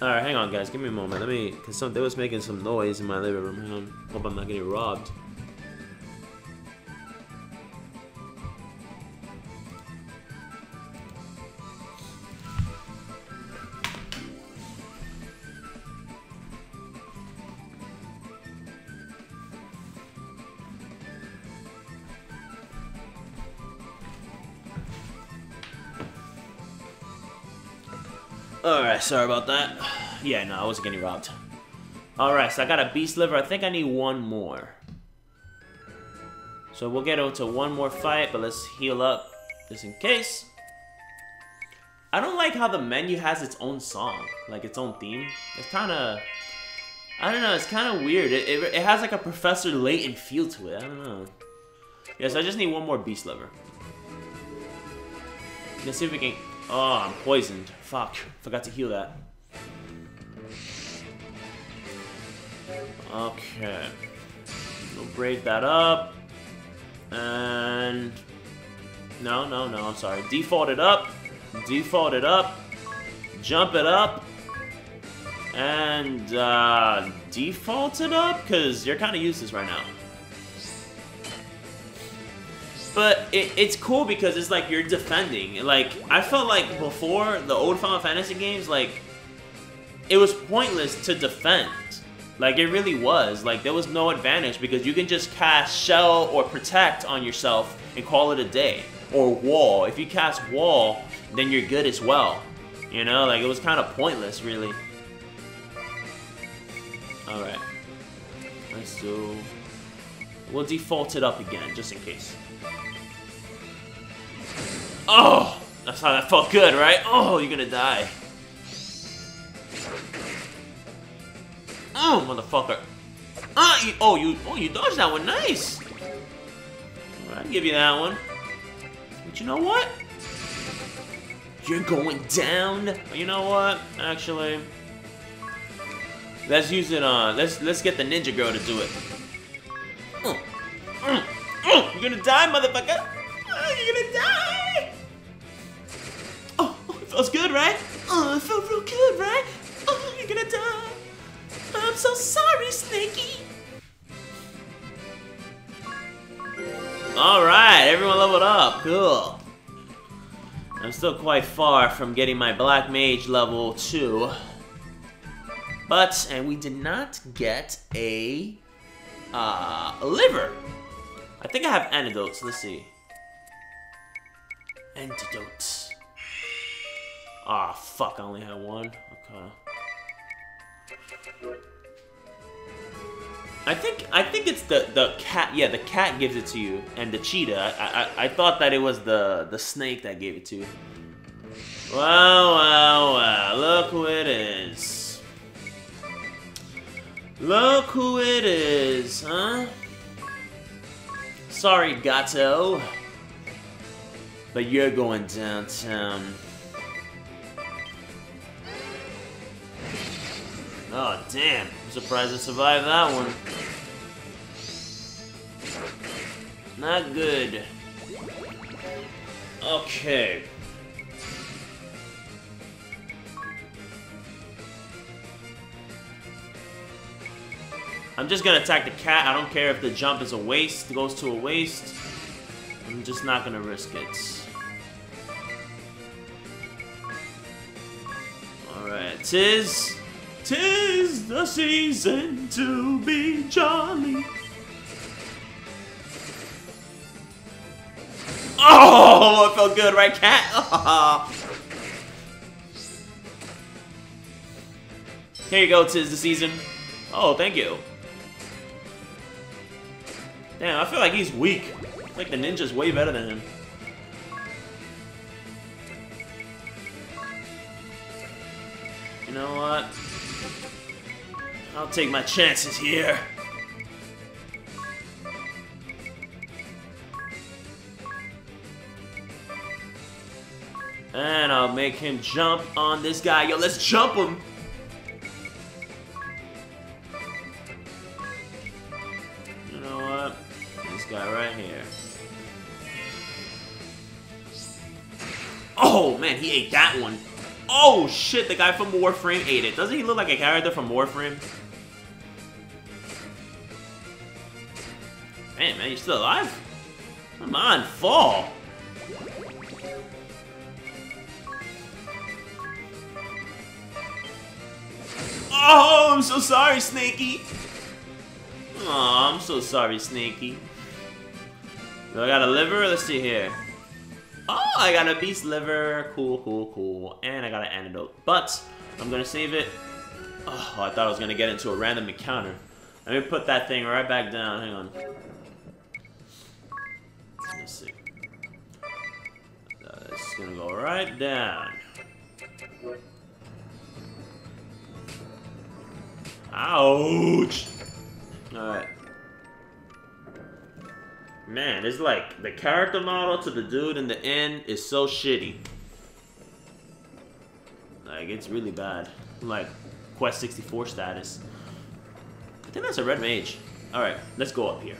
Alright, hang on guys, give me a moment. Let me, cause some, they was making some noise in my living room. Hope I'm not getting robbed. Alright, sorry about that. Yeah, no, I wasn't getting robbed. Alright, so I got a beast liver. I think I need one more. So we'll get into one more fight, but let's heal up just in case. I don't like how the menu has its own song, like its own theme. It's kind of, I don't know, it's kind of weird. It, it, it, has like a Professor Layton feel to it. I don't know. Yeah, so I just need one more beast liver. Let's see if we can Oh, I'm poisoned. Fuck. Forgot to heal that. Okay. We'll braid that up. And... No, no, no, I'm sorry. Default it up. Default it up. Jump it up. And, uh, default it up? Because you're kind of useless right now. But it, it's cool because it's like you're defending. Like, I felt like before the old Final Fantasy games, like, it was pointless to defend. Like, it really was. Like, there was no advantage because you can just cast Shell or Protect on yourself and call it a day. Or Wall. If you cast Wall, then you're good as well. You know, like, it was kind of pointless, really. Alright. Let's do... We'll default it up again, just in case. Oh! That's how that felt good, right? Oh, you're gonna die. Oh, motherfucker. Ah, you, oh, you, oh, you dodged that one. Nice. I'll give you that one. But you know what? You're going down. You know what? Actually, let's use it on. Let's let's get the ninja girl to do it. Oh, oh, oh, you're gonna die, motherfucker. Oh, you're gonna die. Feels good, right? Oh, it felt real good, right? Oh, you're gonna die. I'm so sorry, Snaky. Alright, everyone leveled up. Cool. I'm still quite far from getting my Black Mage level 2. But, and we did not get a, uh, a liver. I think I have antidotes. Let's see. Antidotes. Ah, oh, fuck, I only had one. Okay. I think I think it's the the cat. Yeah, the cat gives it to you, and the cheetah. I I, I thought that it was the the snake that gave it to you. Wow, wow! Look who it is. Look who it is, huh? Sorry, Gato, but you're going downtown. Oh, damn. I'm surprised I survived that one. Not good. Okay. I'm just gonna attack the cat. I don't care if the jump is a waste, goes to a waste. I'm just not gonna risk it. Alright, Tiz. Tis the season to be jolly. Oh, it felt good, right, cat? Here you go, tis the season. Oh, thank you. Damn, I feel like he's weak. Like the ninja's way better than him. You know what? I'll take my chances here. And I'll make him jump on this guy. Yo, let's jump him! Oh, shit, the guy from Warframe ate it. Doesn't he look like a character from Warframe? Man, man, you still alive? Come on, fall! Oh, I'm so sorry, Snakey. Oh, I'm so sorry, Snakey. Do I got a liver? Let's see here. Oh, I got a beast liver. Cool, cool, cool. And I got an antidote. But, I'm gonna save it. Oh, I thought I was gonna get into a random encounter. Let me put that thing right back down. Hang on. Let's see. Uh, this is gonna go right down. Ouch! Alright. Man, it's like the character model to the dude in the end is so shitty. Like, it's really bad. Like, Quest 64 status. I think that's a red mage. Alright, let's go up here.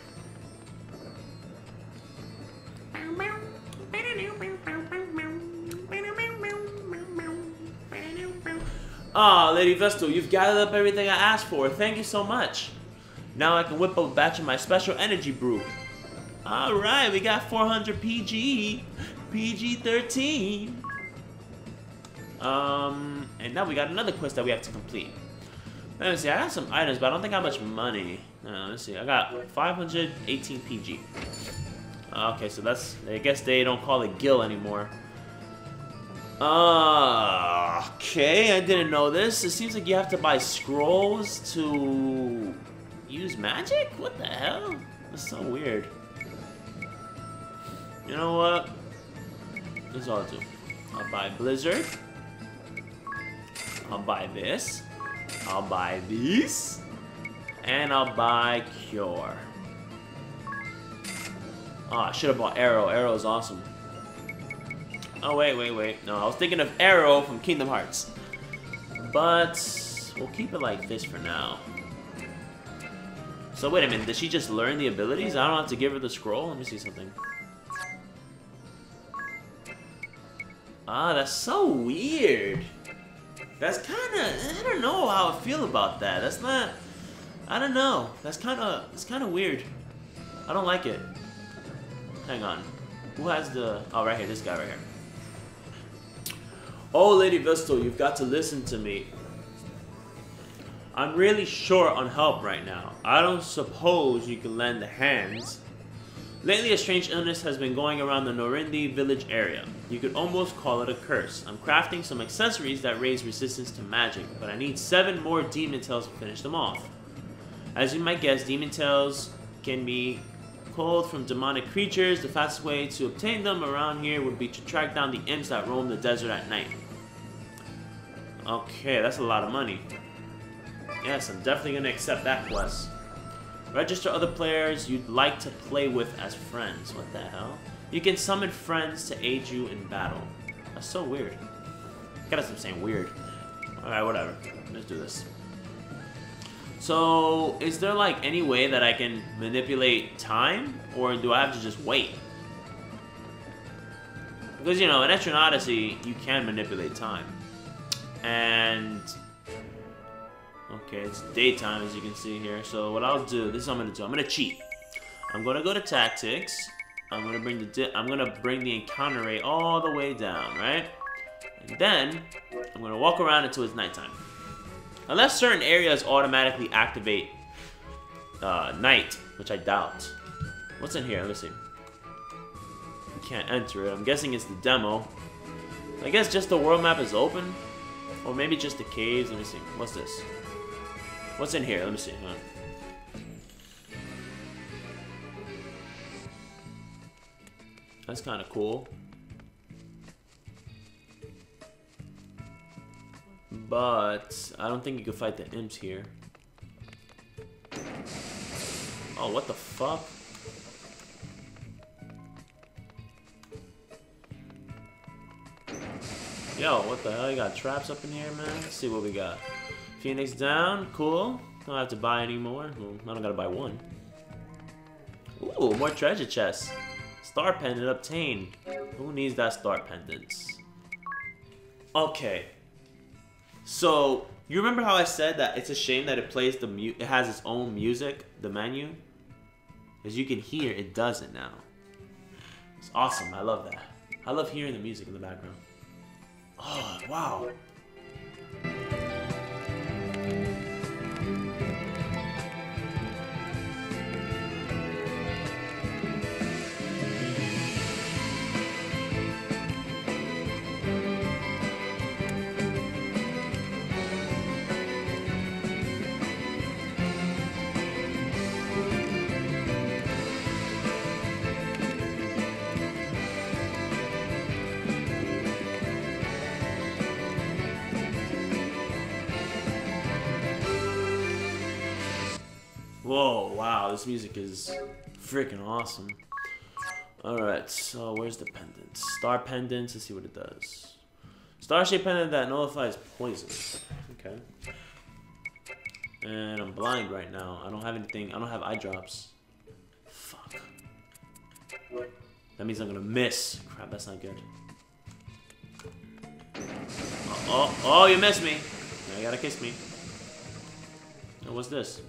Ah, Lady Vestal, you've gathered up everything I asked for. Thank you so much. Now I can whip up a batch of my special energy brew. Alright, we got 400 PG. PG-13. Um, and now we got another quest that we have to complete. Let me see, I have some items, but I don't think I have much money. Uh, let's see, I got 518 PG. Okay, so that's, I guess they don't call it Gil anymore. Uh, okay, I didn't know this. It seems like you have to buy scrolls to use magic? What the hell? That's so weird. You know what? This is all I'll do. I'll buy Blizzard. I'll buy this. I'll buy these. And I'll buy Cure. Oh, I should have bought Aero. Aero is awesome. Oh, wait, wait, wait. No, I was thinking of Aero from Kingdom Hearts. But we'll keep it like this for now. So wait a minute, did she just learn the abilities? I don't have to give her the scroll? Let me see something. Ah, that's so weird. That's kind of, I don't know how I feel about that. That's not, I don't know. That's kind of, it's kind of weird. I don't like it. Hang on. Who has the, oh, right here, this guy right here. Oh, Lady Vestal, you've got to listen to me. I'm really short on help right now. I don't suppose you can lend a hand. Lately, a strange illness has been going around the Norende village area. You could almost call it a curse. I'm crafting some accessories that raise resistance to magic, but I need seven more demon tails to finish them off. As you might guess, demon tails can be pulled from demonic creatures. The fastest way to obtain them around here would be to track down the imps that roam the desert at night. Okay, that's a lot of money. Yes, I'm definitely going to accept that quest. Register other players you'd like to play with as friends. What the hell? You can summon friends to aid you in battle. That's so weird. Gotta stop saying weird. Alright, whatever. Let's do this. So, is there like any way that I can manipulate time? Or do I have to just wait? Because, you know, in Etrian Odyssey, you can manipulate time. And... Okay, it's daytime as you can see here. So what I'll do, this is what I'm gonna do. I'm gonna cheat. I'm gonna go to tactics. I'm gonna bring the I'm gonna bring the encounter rate all the way down, right? And then I'm gonna walk around until it's nighttime. Unless certain areas automatically activate uh, night, which I doubt. What's in here? Let's see. You can't enter it. I'm guessing it's the demo. I guess just the world map is open. Or maybe just the caves. Let me see. What's this? What's in here? Let me see. Huh? That's kind of cool. But I don't think you can fight the imps here. Oh, what the fuck? Yo, what the hell? You got traps up in here, man? Let's see what we got. Phoenix down, cool. Don't have to buy any more. Well, I don't gotta buy one. Ooh, more treasure chests. Star pendant obtained. Who needs that star pendant? Okay. So, you remember how I said that it's a shame that it plays the mu it has its own music, the menu? As you can hear, it does it now. It's awesome. I love that. I love hearing the music in the background. Oh, wow. This music is freaking awesome. Alright, so where's the pendant? Star pendant, let's see what it does. Star shaped pendant that nullifies poison. Okay. And I'm blind right now. I don't have anything, I don't have eye drops. Fuck. That means I'm gonna miss. Crap, that's not good. Oh, oh, oh you missed me. Now you gotta kiss me. Oh, what's this?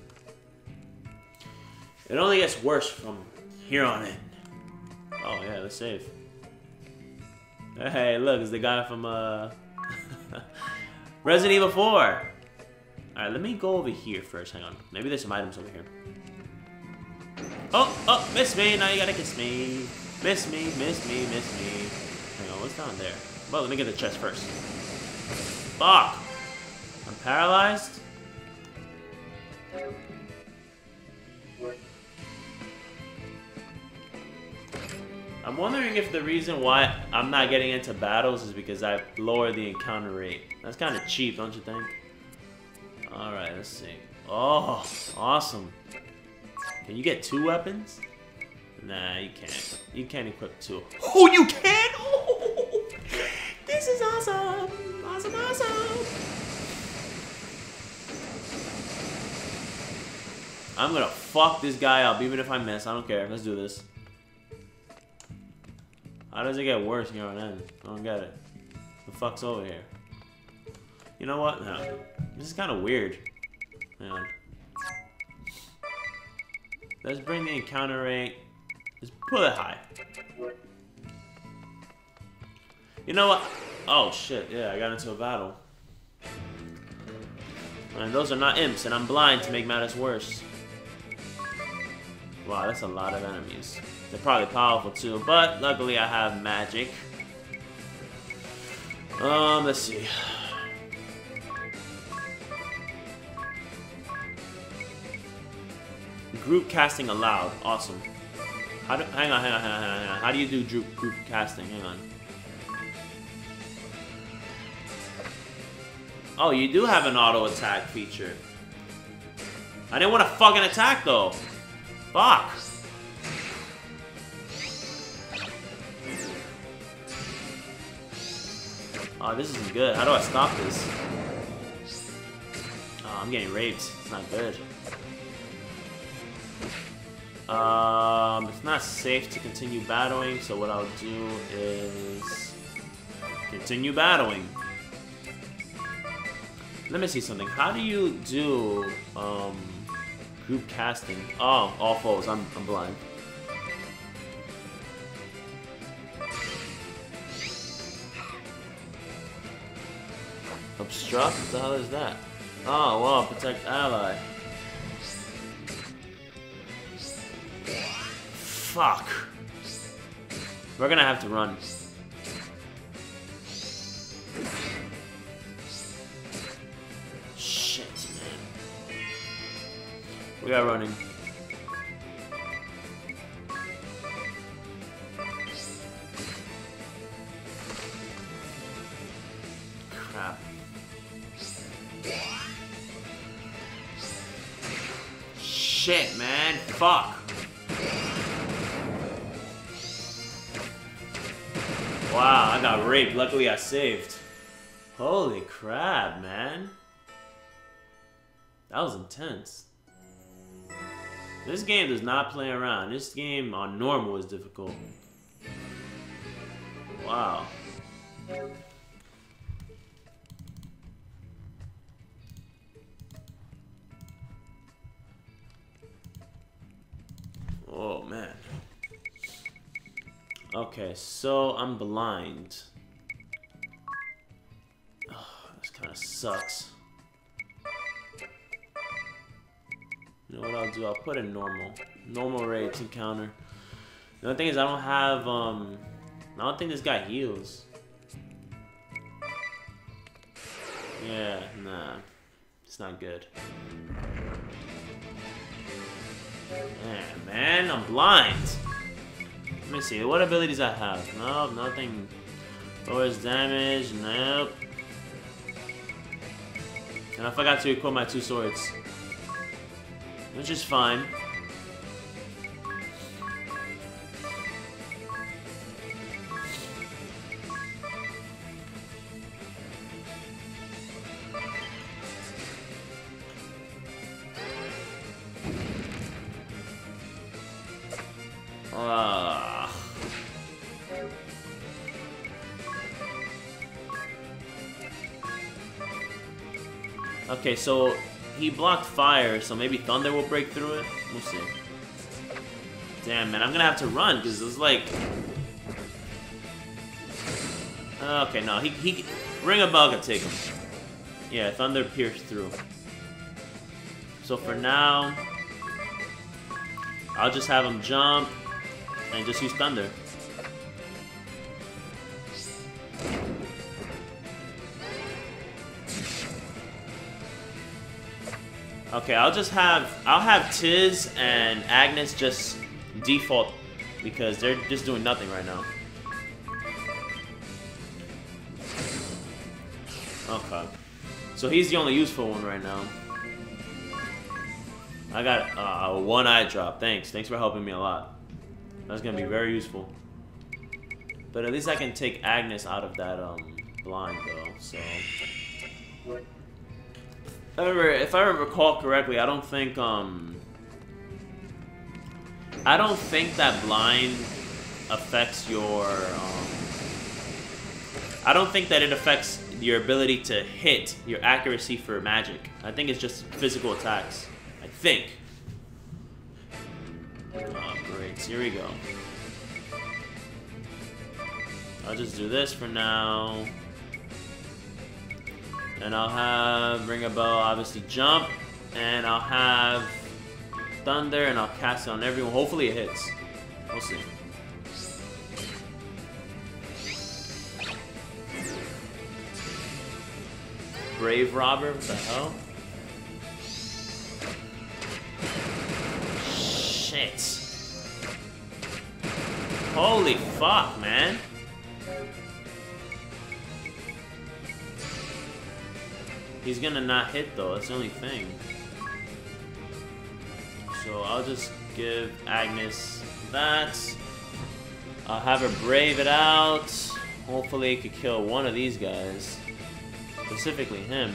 It only gets worse from here on in. Oh yeah, let's save. Hey, look, it's the guy from uh Resident Evil 4. Alright, let me go over here first. Hang on. Maybe there's some items over here. Oh, oh, miss me. Now you gotta kiss me. Miss me, miss me, miss me. Hang on, what's down there? Well, let me get the chest first. Fuck! I'm paralyzed? I'm wondering if the reason why I'm not getting into battles is because I lower the encounter rate. That's kind of cheap, don't you think? Alright, let's see. Oh, awesome. Can you get two weapons? Nah, you can't. You can't equip two. Oh, you can? Oh, this is awesome! Awesome, awesome! I'm gonna fuck this guy up even if I miss. I don't care. Let's do this. How does it get worse here on end? I don't get it. The fuck's over here? You know what? No. This is kind of weird. On. Let's bring the encounter rate. Let's put it high. You know what? Oh shit, yeah, I got into a battle. And those are not imps, and I'm blind to make matters worse. Wow, that's a lot of enemies. They're probably powerful too, but luckily I have magic. Um, let's see. Group casting allowed. Awesome. How do, hang on, hang on, hang on, hang on. How do you do group, group casting? Hang on. Oh, you do have an auto attack feature. I didn't want to fucking attack though. Fuck. Oh, this isn't good. How do I stop this? Oh, I'm getting raped. It's not good. Um, it's not safe to continue battling, so what I'll do is continue battling. Let me see something. How do you do um, group casting? Oh, all foes. I'm, I'm blind. Obstruct? What the hell is that? Oh, wow, protect ally. Fuck. We're gonna have to run. Shit, man. We are running. Fuck. Wow, I got raped. Luckily I saved. Holy crap, man. That was intense. This game does not play around. This game on normal is difficult. Wow. Oh, man. Okay, so I'm blind. Oh, this kind of sucks. You know what I'll do? I'll put in normal. Normal rates encounter. The only thing is I don't have, um... I don't think this guy heals. Yeah, nah. It's not good. Yeah, man, I'm blind. Let me see, what abilities I have? Nope, nothing. Lowers damage, nope. And I forgot to equip my two swords which is fine. Okay, so he blocked fire, so maybe thunder will break through it. We'll see. Damn, man, I'm gonna have to run because it's like. Uh, okay, no, he he Ringabel can take him. Yeah, thunder pierced through. So for now, I'll just have him jump and just use thunder. Okay, I'll just have I'll have Tiz and Agnes just default because they're just doing nothing right now. Okay. So he's the only useful one right now. I got uh, a one eye drop. Thanks. Thanks for helping me a lot. That's gonna be very useful. But at least I can take Agnes out of that um blind though, so I remember, if I recall correctly, I don't think, um... I don't think that blind affects your, um... I don't think that it affects your ability to hit, your accuracy for magic. I think it's just physical attacks. I think. Oh, great. Here we go. I'll just do this for now. And I'll have Ringabel, obviously jump. And I'll have Thunder, and I'll cast it on everyone. Hopefully it hits. We'll see. Brave Robber? What the hell? Shit. Holy fuck, man. He's gonna not hit though, that's the only thing. So I'll just give Agnes that. I'll have her brave it out. Hopefully it could kill one of these guys. Specifically him.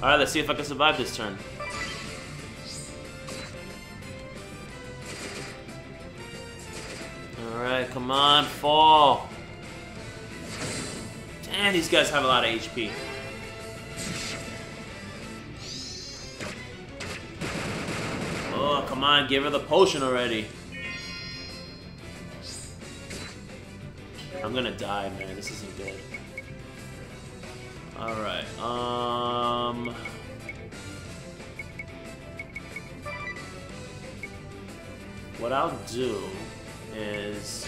Alright, let's see if I can survive this turn. Alright, come on, fall. Damn, these guys have a lot of HP. Oh, come on, give her the potion already. I'm gonna die, man. This isn't good. Alright, um... What I'll do is...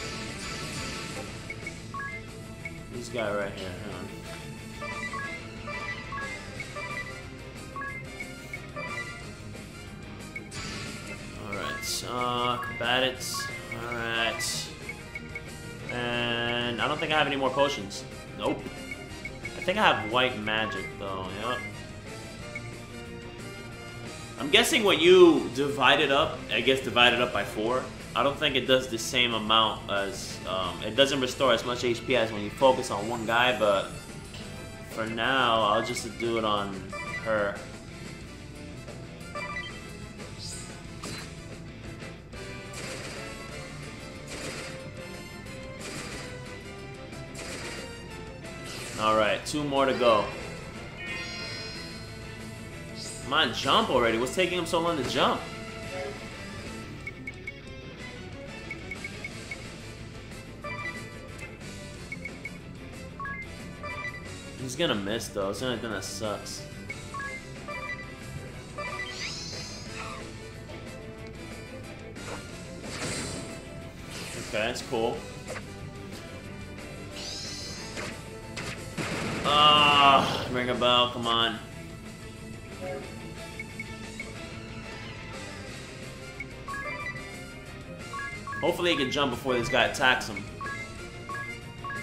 This guy right here, Alright, uh, combatants. Alright. And I don't think I have any more potions. Nope. I think I have white magic, though. Yep. I'm guessing when you divide it up, I guess divided up by four, I don't think it does the same amount as, um, it doesn't restore as much HP as when you focus on one guy, but for now, I'll just do it on her. Alright, two more to go. On, jump already. What's taking him so long to jump? He's gonna miss though. It's the only thing that sucks. Okay, that's cool. Ah, Ringabel, come on. Hopefully he can jump before this guy attacks him.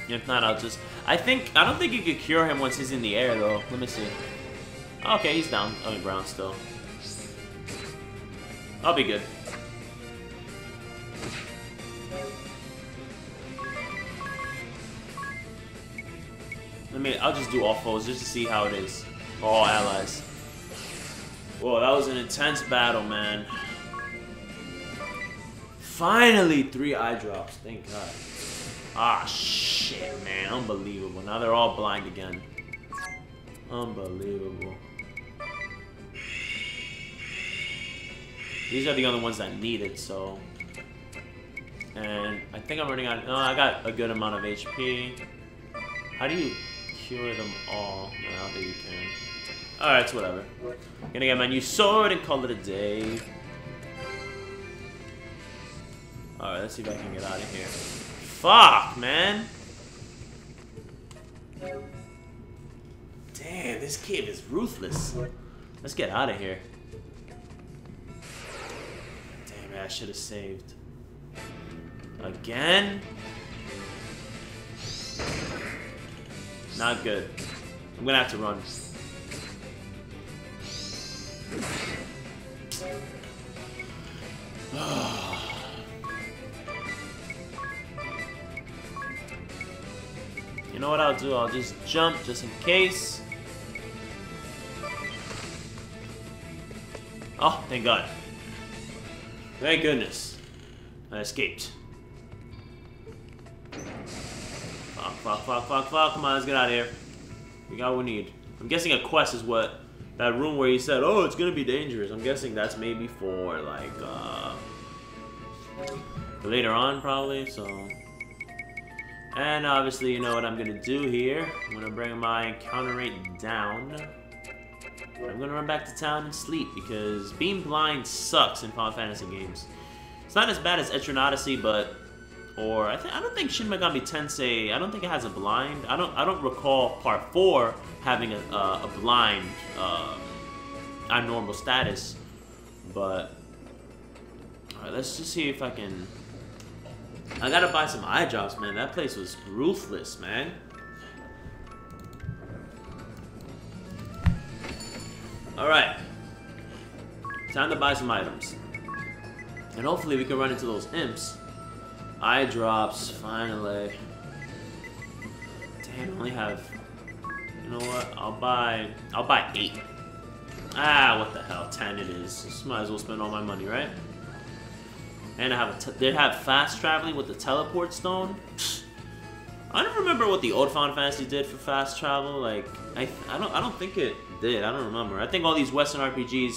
If not, I'll just... I think... I don't think you could cure him once he's in the air, though. Let me see. Okay, he's down on the ground still. I'll be good. Let me... I'll just do all foes just to see how it is. All allies. Whoa, that was an intense battle, man. Finally, three eye drops. Thank God. Ah, shit, man. Unbelievable. Now they're all blind again. Unbelievable. These are the only ones that need it, so... And I think I'm running out... No, I got a good amount of HP. How do you cure them all? No, I don't think you can. Alright, it's whatever. Gonna get my new sword and call it a day. Alright, let's see if I can get out of here. Fuck, man! Damn, this cave is ruthless. Let's get out of here. Damn I should have saved. Again? Not good. I'm gonna have to run. Ah. You know what I'll do? I'll just jump just in case. Oh, thank God. Thank goodness. I escaped. Fuck, fuck, fuck, fuck, fuck. Come on, let's get out of here. We got what we need. I'm guessing a quest is what... That room where he said, oh, it's gonna be dangerous. I'm guessing that's maybe for, like, uh... Later on, probably, so... And obviously, you know what I'm gonna do here. I'm gonna bring my encounter rate down. I'm gonna run back to town and sleep because being blind sucks in Final Fantasy games. It's not as bad as Etrian Odyssey, but or I, I don't think Shin Megami Tensei. I don't think it has a blind. I don't. I don't recall Part Four having a, uh, a blind uh, abnormal status. But all right, let's just see if I can I gotta buy some eye drops, man. That place was ruthless, man. Alright. Time to buy some items. And hopefully we can run into those imps. Eye drops, finally. Damn, I only have... You know what? I'll buy... I'll buy eight. Ah, what the hell. Ten it is. Just might as well spend all my money, right? And I have a they have fast traveling with the teleport stone. I don't remember what the old Final Fantasy did for fast travel. Like I I don't I don't think it did. I don't remember. I think all these Western RPGs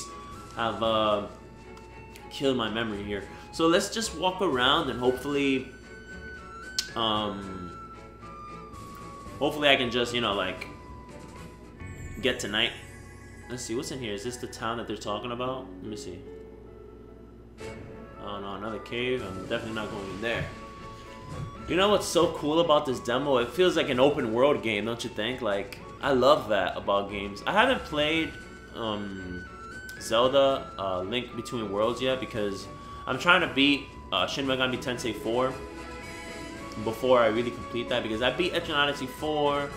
have uh, killed my memory here. So let's just walk around and hopefully um hopefully I can just, you know, like get tonight. Let's see what's in here. Is this the town that they're talking about? Let me see. Oh no, another cave. I'm definitely not going in there. You know what's so cool about this demo? It feels like an open world game, don't you think? Like, I love that about games. I haven't played um, Zelda uh, Link Between Worlds yet because I'm trying to beat uh, Shin Megami Tensei 4 before I really complete that because I beat Etrian Odyssey 4.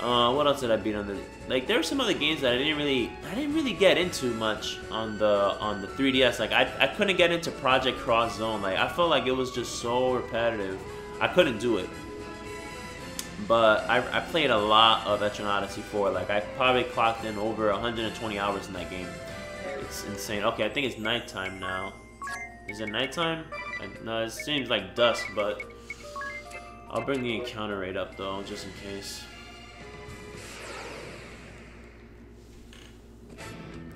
Uh, what else did I beat on the like? There were some other games that I didn't really I didn't really get into much on the on the 3DS. Like I I couldn't get into Project Cross Zone. Like I felt like it was just so repetitive. I couldn't do it. But I, I played a lot of Etrian Odyssey 4. Like I probably clocked in over 120 hours in that game. It's insane. Okay, I think it's nighttime now. Is it nighttime? I, no, it seems like dusk, but I'll bring the encounter rate up though, just in case.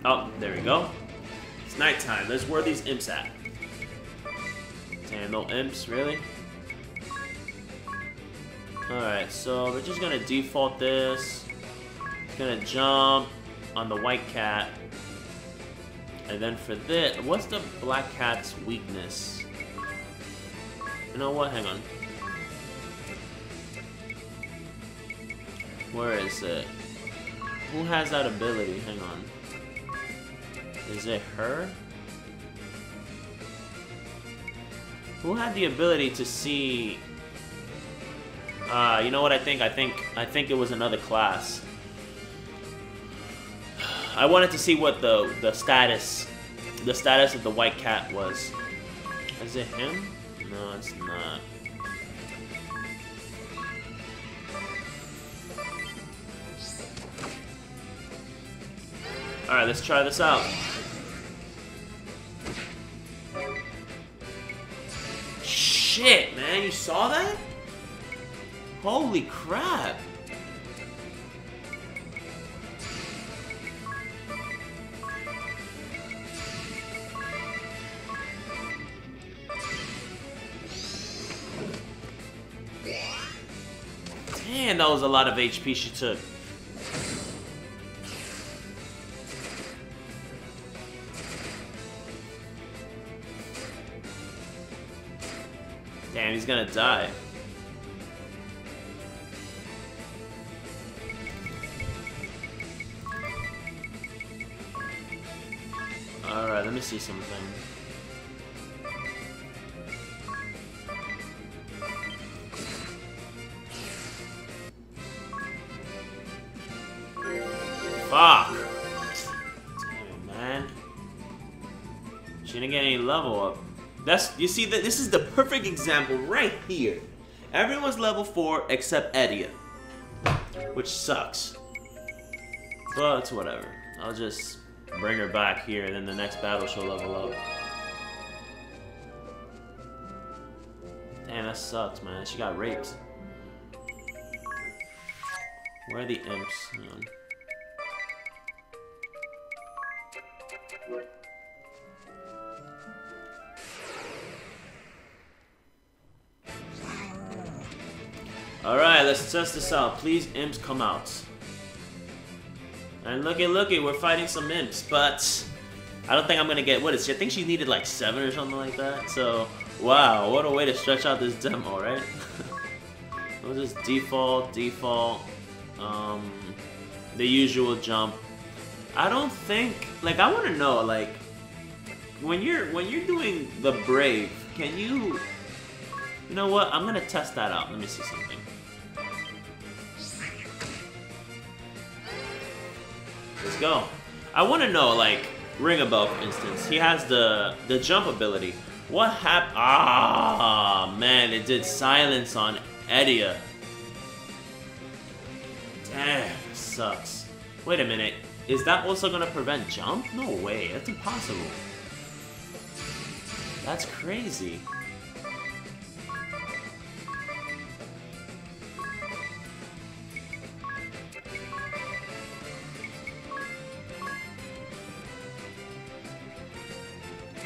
Oh, there we go. It's nighttime. There's where these imps at. Damn, no imps, really? Alright, so we're just gonna default this. Gonna jump on the white cat. And then for this, what's the black cat's weakness? You know what? Hang on. Where is it? Who has that ability? Hang on. Is it her? Who had the ability to see... Uh, you know what I think? I think I think it was another class. I wanted to see what the the status the status of the white cat was. Is it him? No, it's not. Alright, let's try this out. Shit, man, you saw that? Holy crap. Damn, that was a lot of HP she took. Damn, he's gonna die. Alright, let me see something. Fuck! Man. She didn't get any level up. That's you see that this is the perfect example right here. Everyone's level 4 except Edea. Which sucks. But it's whatever. I'll just bring her back here and then the next battle she'll level up. Damn, that sucks, man. She got raped. Where are the imps? Test this out. Please, imps, come out. And looky, looky, we're fighting some imps, but I don't think I'm gonna get, what is she? I think she needed like seven or something like that. So, wow, what a way to stretch out this demo, right? we'll just default, default, um, the usual jump. I don't think, like, I want to know, like, when you're when you're doing the brave, can you? You know what? I'm gonna test that out. Let me see something. Let's go. I want to know, like, Ringabel, for instance. He has the the jump ability. What happened? Ah, man, it did silence on Edea. Damn, sucks. Wait a minute. Is that also gonna prevent jump? No way, that's impossible. That's crazy.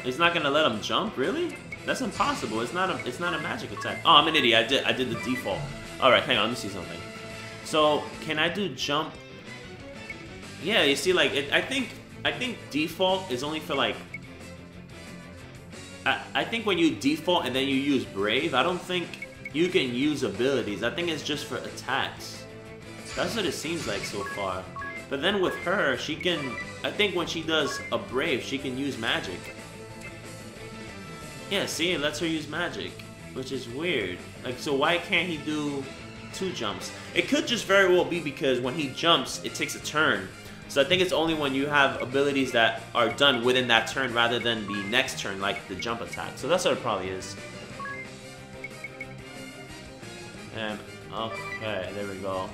He's not gonna let him jump, really? That's impossible. It's not a it's not a magic attack. Oh, I'm an idiot. I did I did the default. All right, hang on. Let me see something. So can I do jump? Yeah, you see, like it, I think I think default is only for like. I I think when you default and then you use brave, I don't think you can use abilities. I think it's just for attacks. That's what it seems like so far. But then with her, she can. I think when she does a brave, she can use magic. Yeah, see, it lets her use magic, which is weird. Like, so why can't he do two jumps? It could just very well be because when he jumps, it takes a turn. So I think it's only when you have abilities that are done within that turn rather than the next turn, like the jump attack. So that's what it probably is. And, okay, there we go.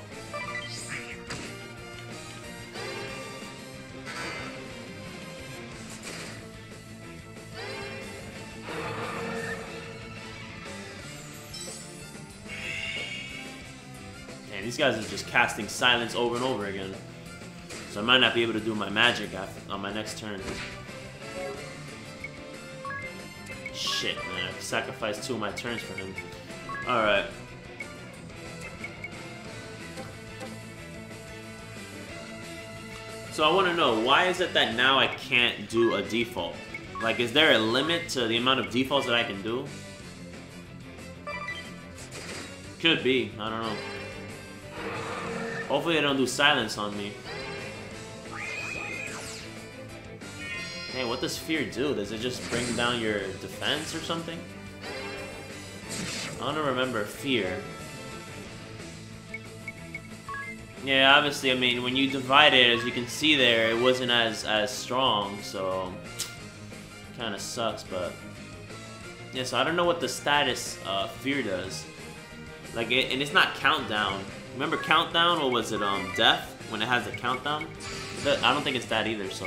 These guys are just casting silence over and over again. So I might not be able to do my magic on my next turn. Shit, man. I sacrificed two of my turns for him. Alright. So I want to know, why is it that now I can't do a default? Like, is there a limit to the amount of defaults that I can do? Could be. I don't know. Hopefully they don't do silence on me. Hey, what does fear do? Does it just bring down your defense or something? I want to remember fear. Yeah, obviously, I mean, when you divide it, as you can see there, it wasn't as, as strong, so... Kind of sucks, but... Yeah, so I don't know what the status uh, fear does. Like, it, and it's not countdown. Remember Countdown, or was it um Death, when it has a countdown? I don't think it's that either, so,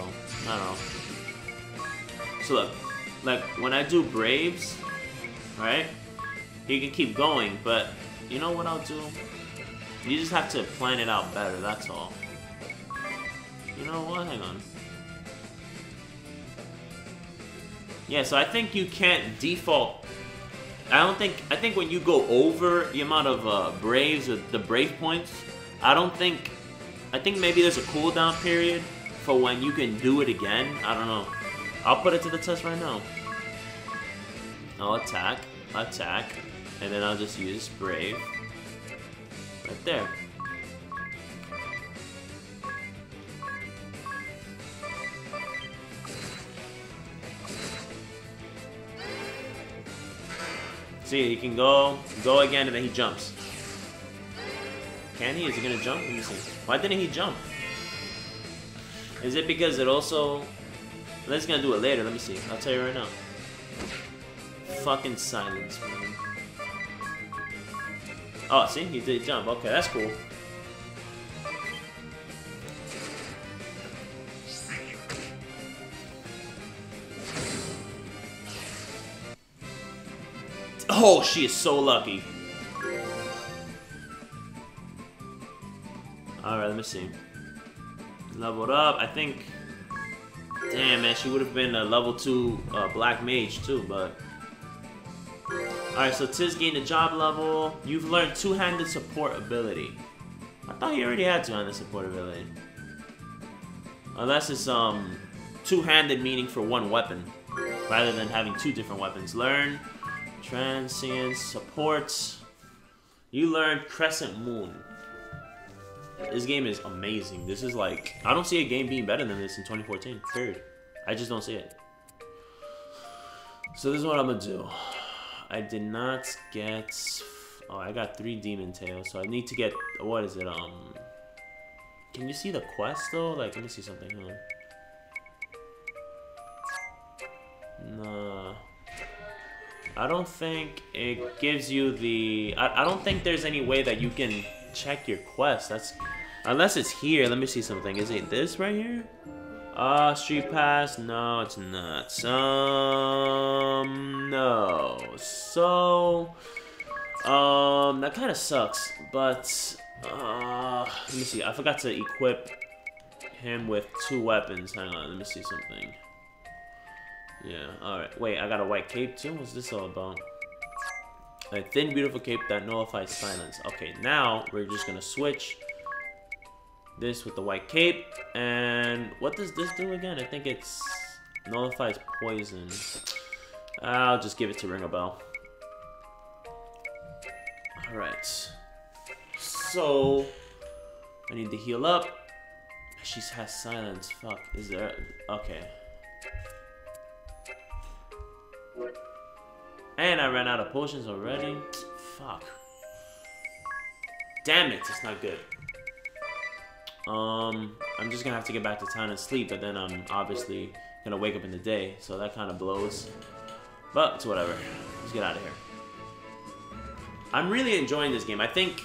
I don't know. So look, like, when I do Braves, right, you can keep going, but you know what I'll do? You just have to plan it out better, that's all. You know what? Hang on. Yeah, so I think you can't default I don't think I think when you go over the amount of uh, Braves or the Brave points, I don't think I think maybe there's a cooldown period for when you can do it again. I don't know. I'll put it to the test right now. I'll attack, attack, and then I'll just use Brave. Right there. See, he can go, go again, and then he jumps. Can he? Is he gonna jump? Let me see. Why didn't he jump? Is it because it also... Let's gonna do it later. Let me see. I'll tell you right now. Fucking silence, man. Oh, see? He did jump. Okay, that's cool. Oh, she is so lucky. Alright, let me see. Leveled up, I think... Damn, man, she would have been a level 2 uh, Black Mage, too, but... Alright, so Tiz gained a job level. You've learned two-handed support ability. I thought you already had two-handed support ability. Unless it's, um, two-handed meaning for one weapon, rather than having two different weapons. Learn Transient supports. You learned Crescent Moon. This game is amazing. This is like, I don't see a game being better than this in 2014, period. I just don't see it. So this is what I'm gonna do. I did not get, oh, I got three Demon Tails, so I need to get, what is it, um, can you see the quest though? Like, let me see something, No. I don't think it gives you the... I, I don't think there's any way that you can check your quest. That's... Unless it's here. Let me see something. Is it this right here? Uh, Street Pass? No, it's not. Um, no. So, um, that kind of sucks, but, uh, let me see. I forgot to equip him with two weapons. Hang on, let me see something. Yeah, alright. Wait, I got a white cape too? What's this all about? A thin, beautiful cape that nullifies silence. Okay, now we're just gonna switch this with the white cape. And what does this do again? I think it's nullifies poison. I'll just give it to Ringabel. Alright. So, I need to heal up. She has silence. Fuck. Is there... Okay. And I ran out of potions already. Fuck. Damn it, it's not good. Um, I'm just gonna have to get back to town and sleep, but then I'm obviously gonna wake up in the day, so that kind of blows. But it's whatever. Let's get out of here. I'm really enjoying this game. I think,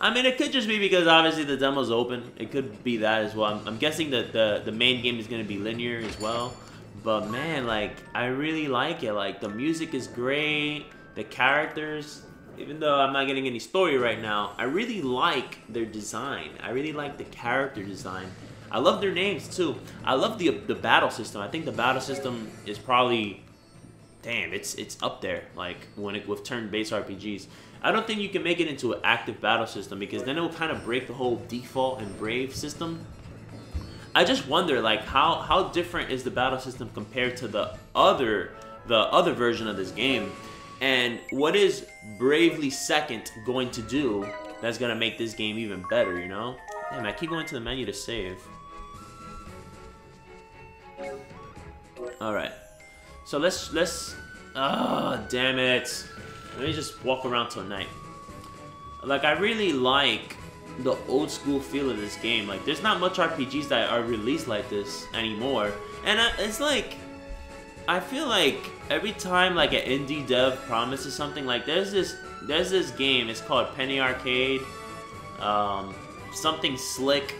I mean, it could just be because obviously the demo's open. It could be that as well. I'm, I'm guessing that the the main game is gonna be linear as well. But man, like, I really like it. Like, the music is great. The characters, even though I'm not getting any story right now, I really like their design. I really like the character design. I love their names too. I love the the battle system. I think the battle system is probably, damn, it's it's up there. Like when it with turn-based RPGs. I don't think you can make it into an active battle system because then it will kind of break the whole default and brave system. I just wonder, like, how how different is the battle system compared to the other the other version of this game, and what is Bravely Second going to do that's gonna make this game even better? You know? Damn, I keep going to the menu to save. All right, so let's let's. Ah, oh, damn it! Let me just walk around till night. Like, I really like the old school feel of this game. Like, there's not much RPGs that are released like this anymore. And I, it's like, I feel like every time like an indie dev promises something, like there's this, there's this game. It's called Penny Arcade, um, something slick,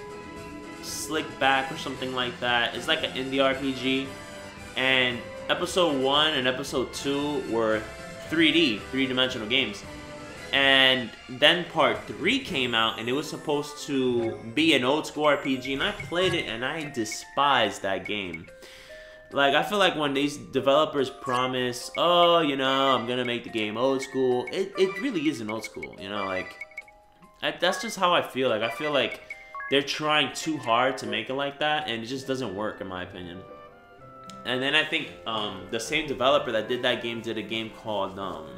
slick back or something like that. It's like an indie RPG, and episode one and episode two were 3D, three dimensional games. And then part three came out, and it was supposed to be an old school RPG, and I played it, and I despised that game. Like, I feel like when these developers promise, oh, you know, I'm gonna make the game old school, it, it really isn't old school, you know, like, I, that's just how I feel. Like, I feel like they're trying too hard to make it like that, and it just doesn't work, in my opinion. And then I think um, the same developer that did that game did a game called um,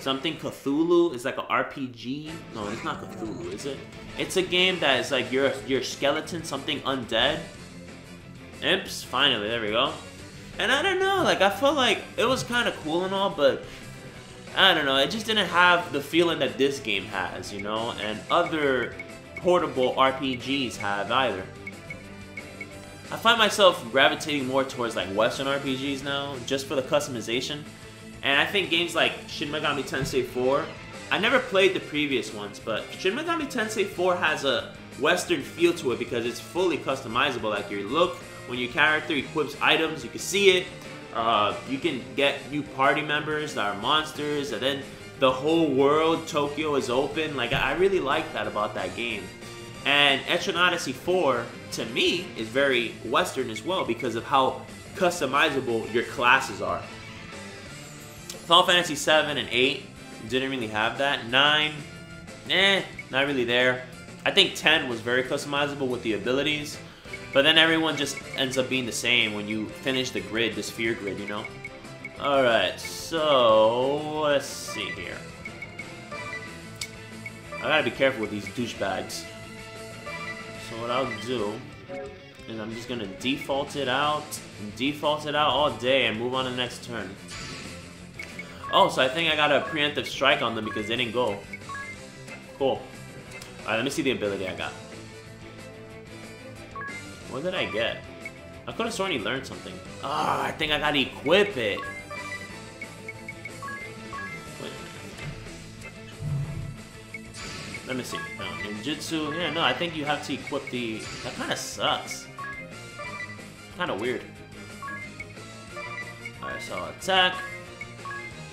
something Cthulhu. It's like an RPG. No, it's not Cthulhu, is it? It's a game that is like you're you're skeleton, something undead. Imps, finally, there we go. And I don't know, like I felt like it was kind of cool and all, but I don't know, it just didn't have the feeling that this game has, you know, and other portable RPGs have either. I find myself gravitating more towards like Western RPGs now, just for the customization. And I think games like Shin Megami Tensei 4, I never played the previous ones, but Shin Megami Tensei 4 has a Western feel to it because it's fully customizable. Like your look, when your character equips items, you can see it. Uh, you can get new party members that are monsters, and then the whole world, Tokyo, is open. Like, I really like that about that game. And Etrian Odyssey 4, to me, is very Western as well because of how customizable your classes are. Final Fantasy 7 and 8 didn't really have that. 9, eh, not really there. I think 10 was very customizable with the abilities. But then everyone just ends up being the same when you finish the grid, the sphere grid, you know? Alright, so let's see here. I gotta be careful with these douchebags. So what I'll do is I'm just gonna default it out, default it out all day, and move on to the next turn. Oh, so I think I got a preemptive strike on them because they didn't go. Cool. Alright, let me see the ability I got. What did I get? I could have he learned something. Ah, oh, I think I gotta equip it. Let me see. No, ninjutsu. Yeah, no, I think you have to equip the... That kind of sucks. kind of weird. Alright, so attack.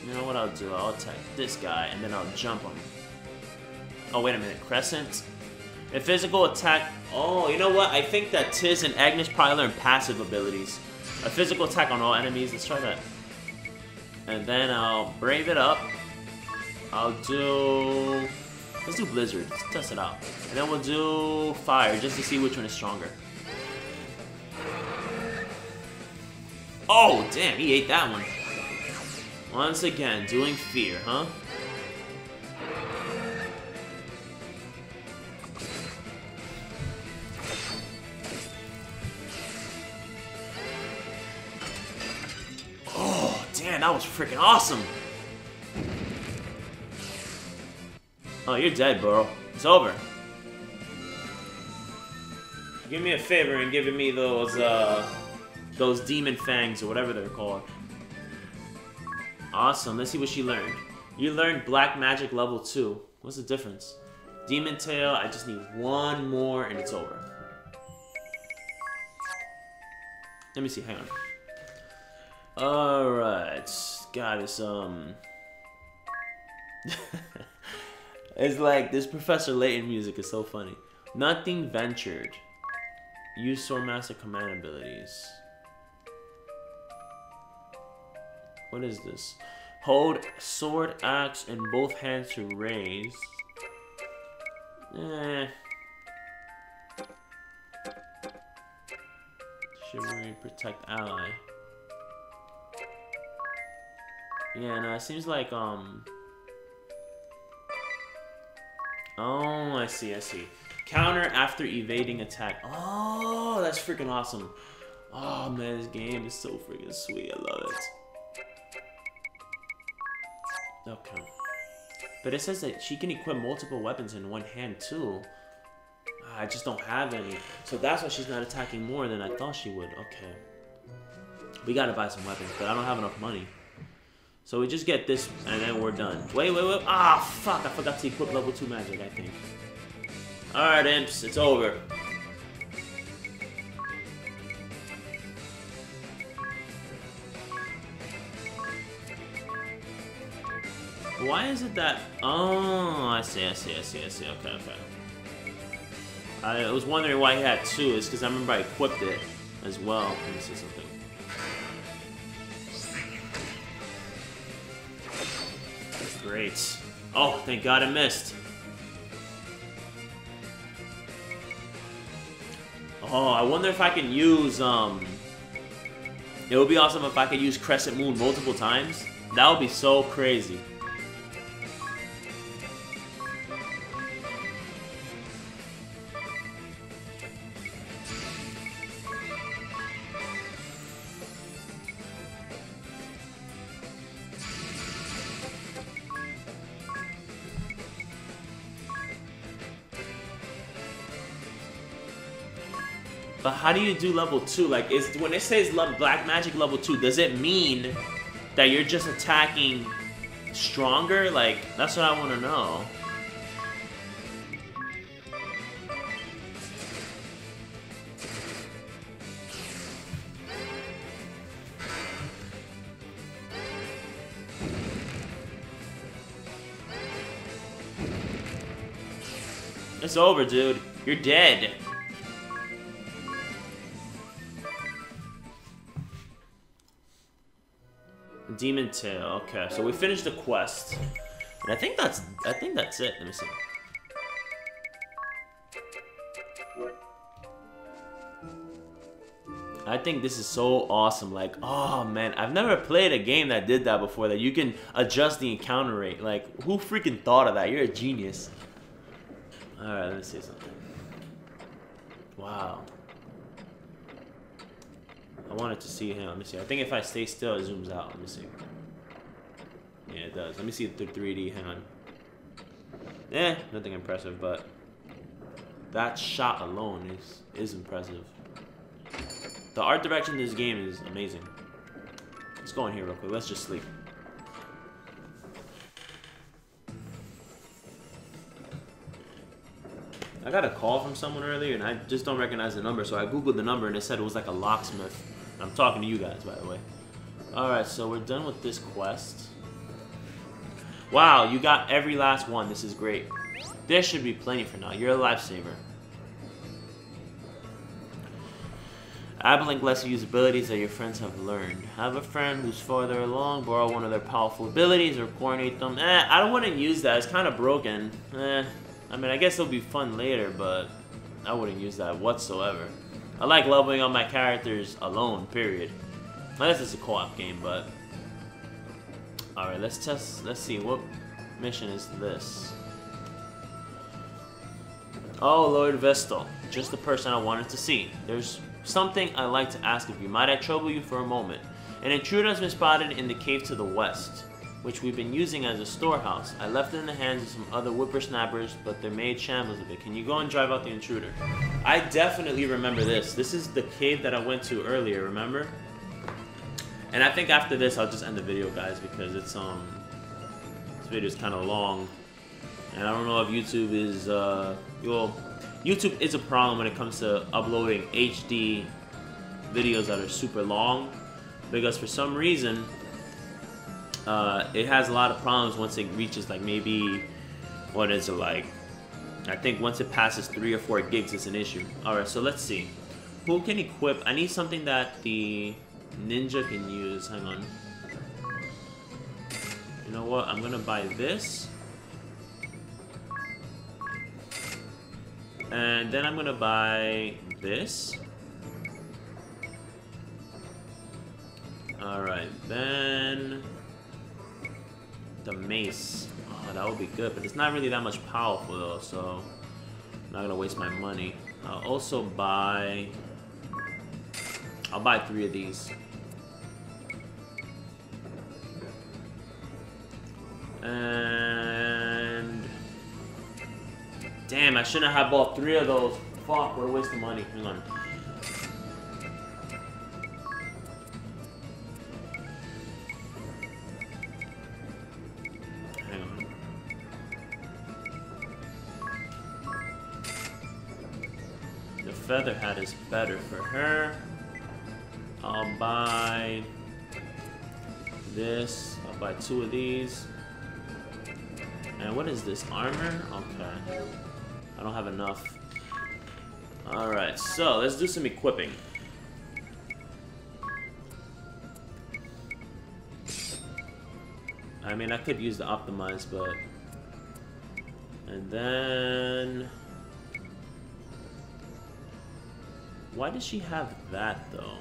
You know what I'll do? I'll attack this guy, and then I'll jump him. Oh, wait a minute. Crescent? A physical attack... Oh, you know what? I think that Tiz and Agnes probably learn passive abilities. A physical attack on all enemies. Let's try that. And then I'll brave it up. I'll do... Let's do Blizzard. Let's test it out. And then we'll do Fire, just to see which one is stronger. Oh, damn, he ate that one. Once again, doing Fear, huh? Oh, damn, that was freaking awesome. Oh, you're dead, bro. It's over. Give me a favor and giving me those, uh, those demon fangs or whatever they're called. Awesome. Let's see what she learned. You learned black magic level 2. What's the difference? Demon tail, I just need one more and it's over. Let me see, hang on. Alright. God, it's, um... it's like, this Professor Layton music is so funny. Nothing ventured. Use Sword Master command abilities. What is this? Hold sword axe in both hands to raise. Eh. Shimmering protect ally. Yeah, no, it seems like um Oh, I see, I see. Counter after evading attack. Oh, that's freaking awesome. Oh man, this game is so freaking sweet. I love it. Okay. But it says that she can equip multiple weapons in one hand too. I just don't have any. So that's why she's not attacking more than I thought she would. Okay. We gotta buy some weapons, but I don't have enough money. So we just get this, and then we're done. Wait, wait, wait. Ah, fuck. I forgot to equip level 2 magic, I think. Alright, imps. It's over. Why is it that... Oh, I see, I see, I see, I see. Okay, okay. I was wondering why he had two. It's because I remember I equipped it as well. Let me see something. Great. Oh, thank God I missed. Oh, I wonder if I can use, um... It would be awesome if I could use Crescent Moon multiple times. That would be so crazy. How do you do level 2? Like, is when it says Black Magic level 2, does it mean that you're just attacking stronger? Like, that's what I want to know. It's over, dude. You're dead. Demon Tail. Okay, so we finished the quest. And I think that's I think that's it. Let me see. I think this is so awesome. Like, oh man, I've never played a game that did that before. That you can adjust the encounter rate. Like, who freaking thought of that? You're a genius. All right, let me see something. Wow. I wanted to see him. Let me see. I think if I stay still, it zooms out. Let me see. Yeah, it does. Let me see the 3D. Hang on. Eh, nothing impressive, but that shot alone is is impressive. The art direction in this game is amazing. Let's go in here real quick. Let's just sleep. I got a call from someone earlier, and I just don't recognize the number, so I googled the number, and it said it was like a locksmith. I'm talking to you guys, by the way. Alright, so we're done with this quest. Wow, you got every last one. This is great. There should be plenty for now. You're a lifesaver. Abilink lets you use abilities that your friends have learned. Have a friend who's farther along, borrow one of their powerful abilities, or coordinate them. Eh, I don't want to use that. It's kind of broken. Eh, I mean, I guess it'll be fun later, but I wouldn't use that whatsoever. I like leveling up my characters alone, period. Unless it's a co-op game, but... Alright, let's test... Let's see, what mission is this? Oh, Lord Vestal. Just the person I wanted to see. There's something I'd like to ask of you. Might I trouble you for a moment? An intruder has been spotted in the cave to the west, which we've been using as a storehouse. I left it in the hands of some other whippersnappers, but they made shambles of it. Can you go and drive out the intruder? I definitely remember this. This is the cave that I went to earlier, remember? And I think after this, I'll just end the video, guys, because it's, um, this video is kind of long. And I don't know if YouTube is, uh, well, YouTube is a problem when it comes to uploading HD videos that are super long. Because for some reason, uh, it has a lot of problems once it reaches like maybe, what is it like? I think once it passes three or four gigs, it's an issue. Alright, so let's see. Who can equip? I need something that the ninja can use. Hang on. You know what? I'm gonna buy this. And then I'm gonna buy this. Alright, then... The mace. Oh, that would be good, but it's not really that much powerful though, so... I'm not gonna waste my money. I'll also buy... I'll buy three of these. And... Damn, I shouldn't have bought three of those. Fuck, what a waste of money. Hang on. Feather hat is better for her. I'll buy this. I'll buy two of these. And what is this? Armor? Okay. I don't have enough. Alright, so let's do some equipping. I mean, I could use the optimize, but... And then... Why does she have that, though?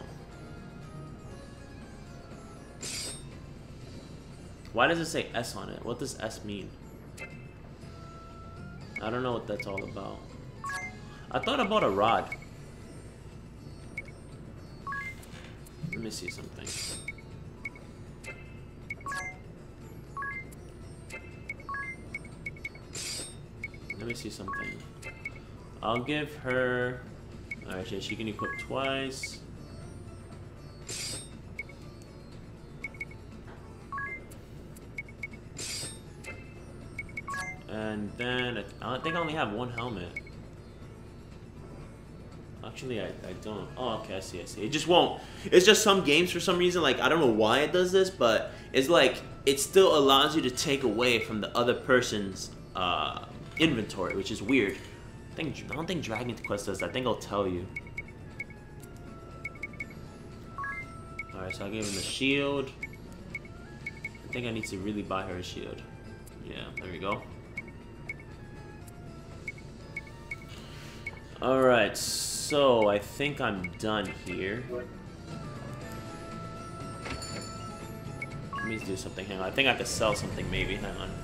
Why does it say S on it? What does S mean? I don't know what that's all about. I thought I bought a rod. Let me see something. Let me see something. I'll give her... Alright, yeah, she can equip twice. And then, I think I only have one helmet. Actually, I, I don't. Oh, okay, I see, I see. It just won't. It's just some games, for some reason, like, I don't know why it does this, but it's like, it still allows you to take away from the other person's uh, inventory, which is weird. I, think, I don't think Dragon Quest does. I think I'll tell you. Alright, so I gave him a shield. I think I need to really buy her a shield. Yeah, there we go. Alright, so I think I'm done here. Let me do something. Hang on. I think I could sell something maybe. Hang on.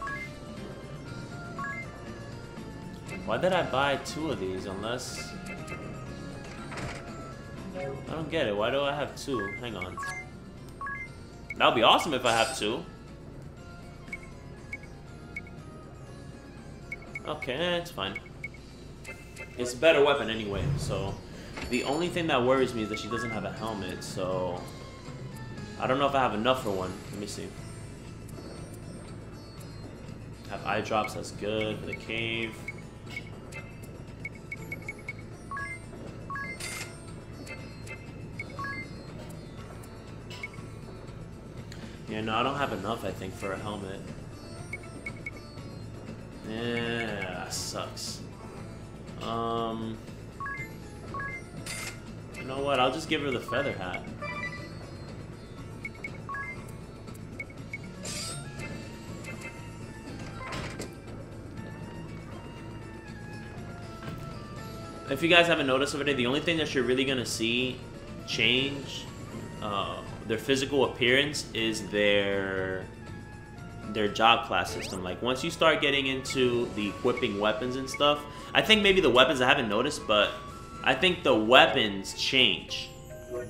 Why did I buy two of these unless... I don't get it. Why do I have two? Hang on. That would be awesome if I have two. Okay, eh, it's fine. It's a better weapon anyway, so... The only thing that worries me is that she doesn't have a helmet, so... I don't know if I have enough for one. Let me see. Have eye drops, that's good for the cave. Yeah, no, I don't have enough, I think, for a helmet. Yeah, sucks. Um... You know what, I'll just give her the feather hat. if you guys haven't noticed already, the only thing that you're really gonna see change uh, their physical appearance is their their job class system. Like once you start getting into the equipping weapons and stuff, I think maybe the weapons I haven't noticed, but I think the weapons change.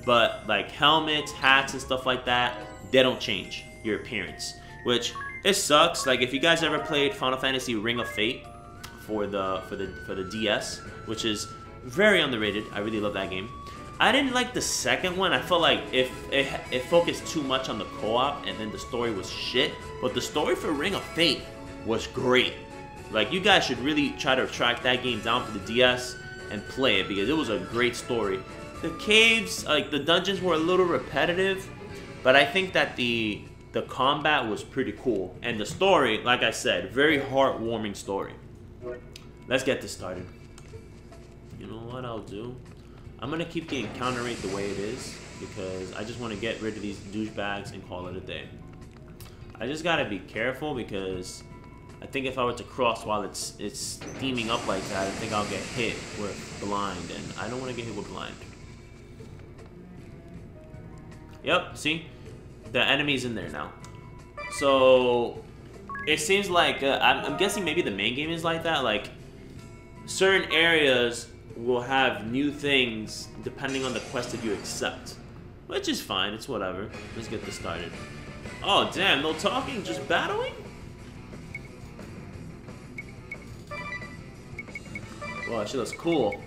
But like helmets, hats, and stuff like that, they don't change your appearance. Which it sucks. Like if you guys ever played Final Fantasy Ring of Fate for the for the for the DS, which is very underrated. I really love that game. I didn't like the second one. I felt like if it, it focused too much on the co-op and then the story was shit. But the story for Ring of Fate was great. Like you guys should really try to track that game down for the DS and play it because it was a great story. The caves, like the dungeons were a little repetitive, but I think that the the combat was pretty cool and the story, like I said, very heartwarming story. Let's get this started you know what I'll do? I'm gonna keep the encounter rate the way it is because I just want to get rid of these douchebags and call it a day. I just gotta be careful because I think if I were to cross while it's it's steaming up like that, I think I'll get hit with blind, and I don't want to get hit with blind. Yep, see? The enemy's in there now. So, it seems like, uh, I'm, I'm guessing maybe the main game is like that, like, certain areas will have new things depending on the quest that you accept. Which is fine, it's whatever. Let's get this started. Oh, damn, no talking, just battling? Wow, she looks cool.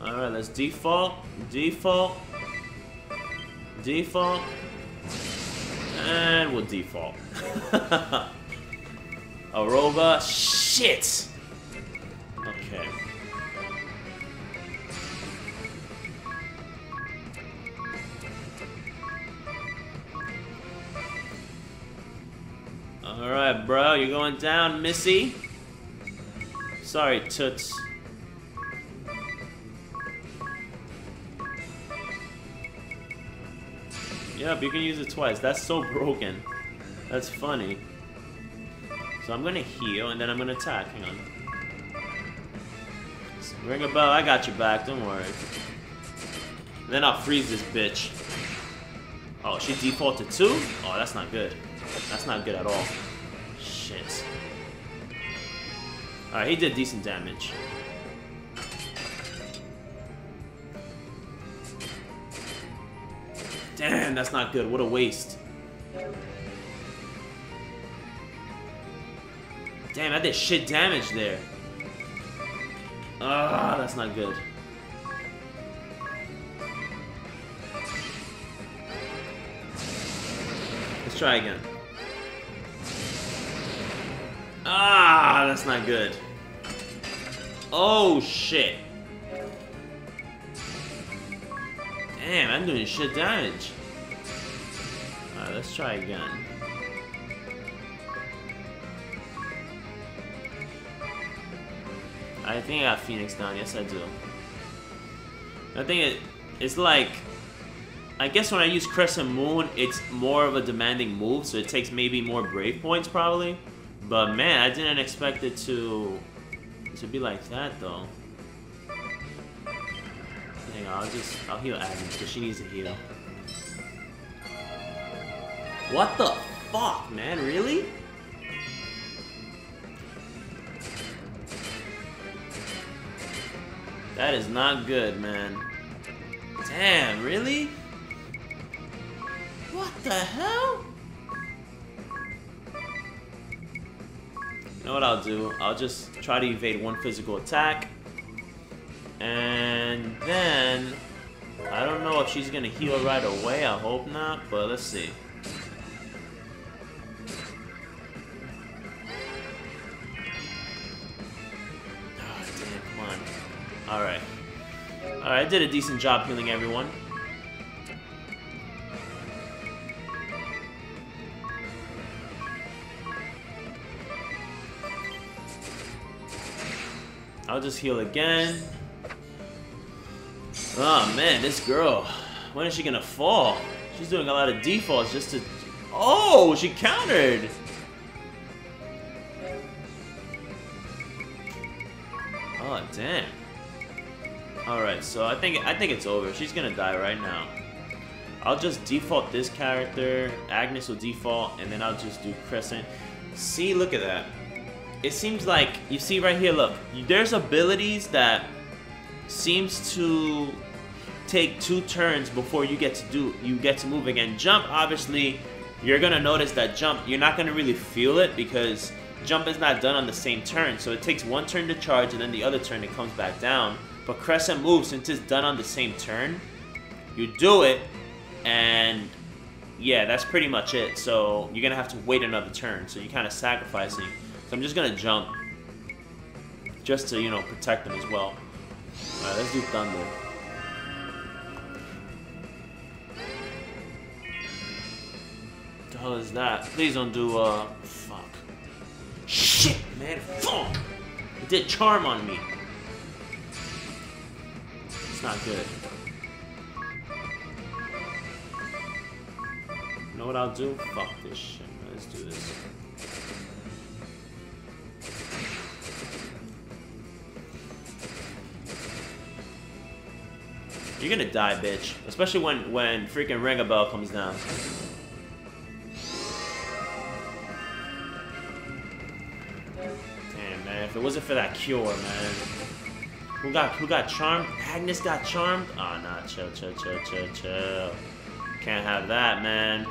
Alright, let's default, default, default, and we'll default. Aroba, shit! Okay. Alright, bro, you're going down, Missy. Sorry, Toots. Yep, you can use it twice. That's so broken. That's funny. So I'm gonna heal, and then I'm gonna attack. Hang on. Ringabel, I got your back, don't worry. Then I'll freeze this bitch. Oh, she defaulted too? Oh, that's not good. That's not good at all. Shit. Alright, he did decent damage. Damn, that's not good. What a waste. Damn, I did shit damage there. Ah, that's not good. Let's try again. Ah, that's not good. Oh, shit. Damn, I'm doing shit damage. Alright, let's try again. I think I got Phoenix down. Yes, I do. I think it, it's like... I guess when I use Crescent Moon, it's more of a demanding move, so it takes maybe more Brave points, probably. But man, I didn't expect it to to be like that though. Hang on, I'll just I'll heal Agnes because she needs to heal. What the fuck, man? Really? That is not good, man. Damn, really? What the hell? Know what I'll do? I'll just try to evade one physical attack. And then... I don't know if she's gonna heal right away, I hope not, but let's see. Oh, damn, come on. Alright. Alright, I did a decent job healing everyone. I'll just heal again. Oh man, this girl. When is she gonna fall? She's doing a lot of defaults just to... Oh, she countered! Oh, damn. Alright, so I think I think it's over. She's gonna die right now. I'll just default this character. Agnes will default, and then I'll just do Crescent. See, look at that. It seems like, you see right here, look. There's abilities that seems to take two turns before you get to do, you get to move again. Jump, obviously, you're gonna notice that jump, you're not gonna really feel it because jump is not done on the same turn. So it takes one turn to charge and then the other turn it comes back down. But Crescent Moon, since it's done on the same turn, you do it, and yeah, that's pretty much it. So you're to have to wait another turn. So you're kind of sacrificing. So I'm just to jump. Just to, you know, protect them as well. Alright, let's do Thunder. What the hell is that? Please don't do, uh, fuck. Shit, man, fuck! It did Charm on me. It's not good. You know what I'll do? Fuck this shit. Let's do this. You're gonna die, bitch. Especially when when freaking Ringabel comes down. Damn, man. If it wasn't for that cure, man. Who got who got charmed? Agnes got charmed? Oh nah, chill, chill, chill, chill, chill. Can't have that, man.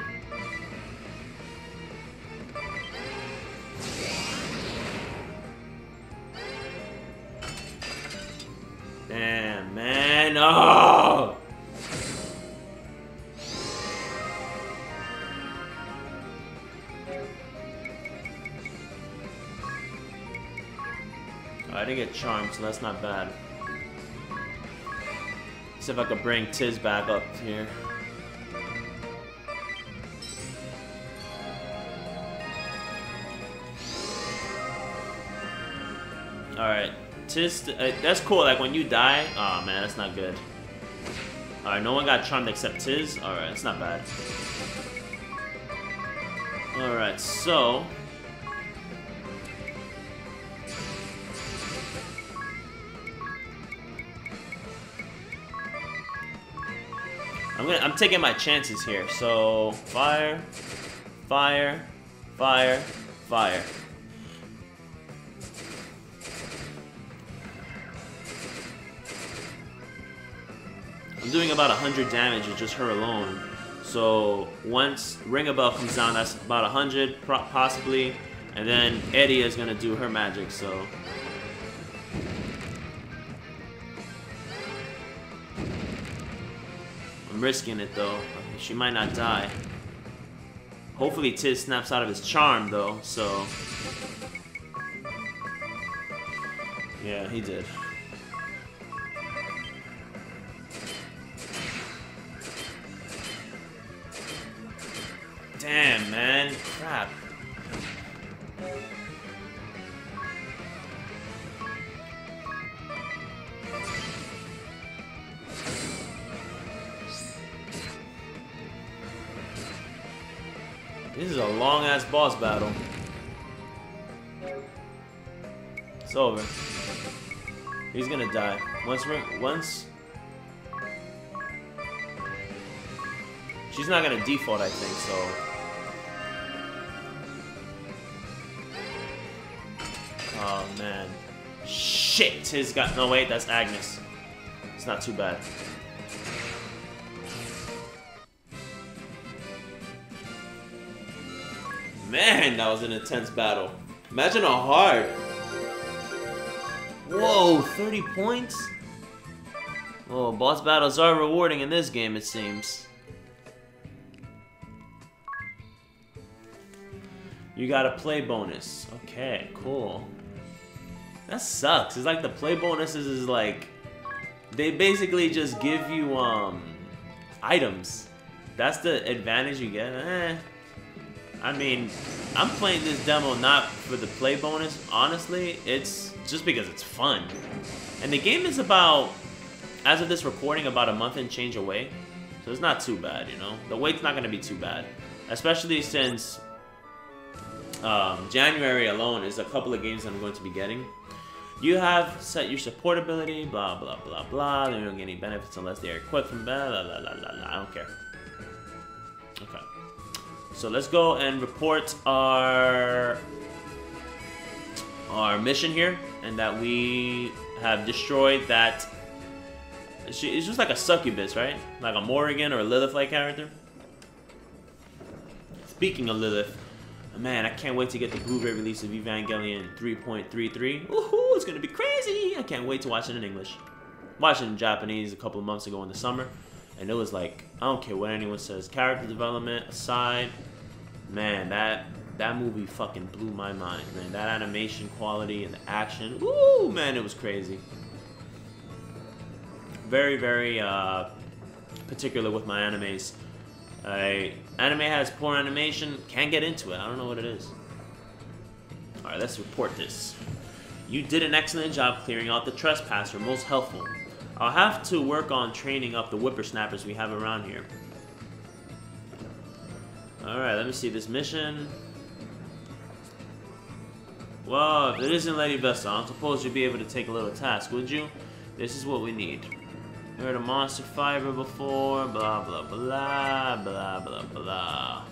Damn, man. Oh! I didn't get charmed, so that's not bad. See if I could bring Tiz back up here. Uh, that's cool. Like, when you die... oh, man, that's not good. Alright, no one got charmed except Tiz. Alright, it's not bad. Alright, so... I'm gonna I'm taking my chances here. So fire, fire, fire, fire. Doing about 100 damage just her alone. So once Ringabel comes down, that's about 100 possibly. And then Edea is going to do her magic, so... I'm risking it though. She might not die. Hopefully Tiz snaps out of his charm though, so... Yeah, he did. Damn, man. Crap. This is a long-ass boss battle. It's over. He's gonna die. Once, once She's not gonna default, I think, so... Shit! His got... No, wait, that's Agnes. It's not too bad. Man, that was an intense battle. Imagine how hard. Whoa, 30 points? Oh, boss battles are rewarding in this game, it seems. You got a play bonus. Okay, cool. That sucks. It's like the play bonuses is like they basically just give you um items. That's the advantage you get. Eh. I mean, I'm playing this demo not for the play bonus. Honestly, it's just because it's fun. And the game is about, as of this recording, about a month and change away. So it's not too bad, you know? The wait's not going to be too bad. Especially since um, January alone is a couple of games I'm going to be getting. You have set your support ability, blah, blah, blah, blah. They don't get any benefits unless they are equipped from blah, blah, blah, blah, blah. I don't care. Okay. So let's go and report our our mission here, and that we have destroyed that. She, it's just like a succubus, right? Like a Morrigan or a Lilith-like character. Speaking of Lilith, man, I can't wait to get the Blu-ray release of Evangelion 3.33. It's gonna be crazy! I can't wait to watch it in English. Watched it in Japanese a couple of months ago in the summer, and it was like I don't care what anyone says. Character development aside, man, that that movie fucking blew my mind, man. That animation quality and the action, ooh, man, it was crazy. Very, very uh, particular with my animes. I, anime has poor animation, can't get into it. I don't know what it is. Alright, let's report this. You did an excellent job clearing out the trespasser, most helpful. I'll have to work on training up the whippersnappers we have around here. Alright, let me see this mission. Well, if it isn't Lady Vesta, I suppose you'd be able to take a little task, would you? This is what we need. Heard a monster fiber before, blah blah blah, blah blah blah.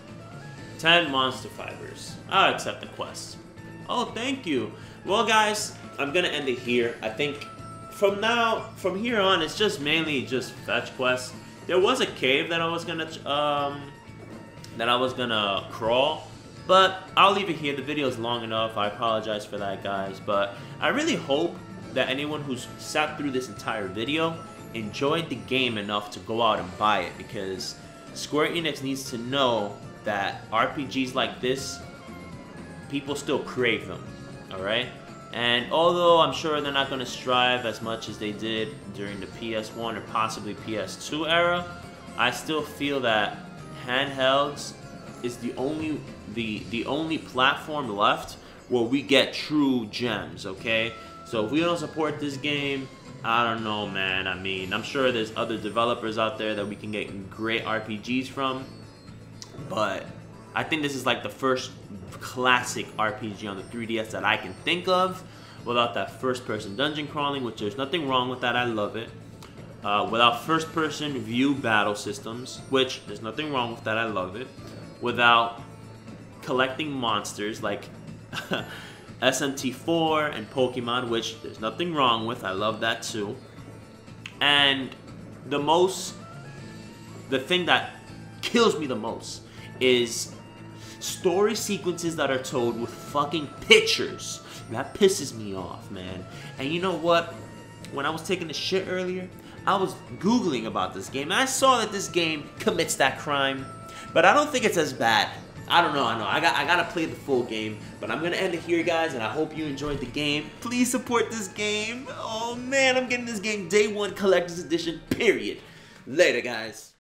Ten monster fibers. I'll accept the quest. Oh, thank you. Well, guys, I'm gonna end it here. I think from now, from here on, it's just mainly just fetch quests. There was a cave that I was gonna, um, that I was gonna crawl, but I'll leave it here. The video is long enough. I apologize for that, guys. But I really hope that anyone who's sat through this entire video enjoyed the game enough to go out and buy it because Square Enix needs to know that RPGs like this, people still crave them, alright? And although I'm sure they're not going to strive as much as they did during the PS1 or possibly PS2 era, I still feel that handhelds is the only the the only platform left where we get true gems, okay? So if we don't support this game, I don't know, man. I mean, I'm sure there's other developers out there that we can get great RPGs from, but I think this is like the first classic RPG on the 3DS that I can think of without that first-person dungeon crawling, which there's nothing wrong with that. I love it. Uh, without first-person view battle systems, which there's nothing wrong with that. I love it. Without collecting monsters like SMT4 and Pokemon, which there's nothing wrong with. I love that too. And the most, the thing that kills me the most is story sequences that are told with fucking pictures. That pisses me off, man. And you know what? When I was taking the shit earlier, I was Googling about this game, and I saw that this game commits that crime. But I don't think it's as bad I don't know, I know. I got I gotta play the full game, but I'm gonna end it here, guys, and I hope you enjoyed the game. Please support this game. Oh man, I'm getting this game day one collector's edition, period. Later, guys.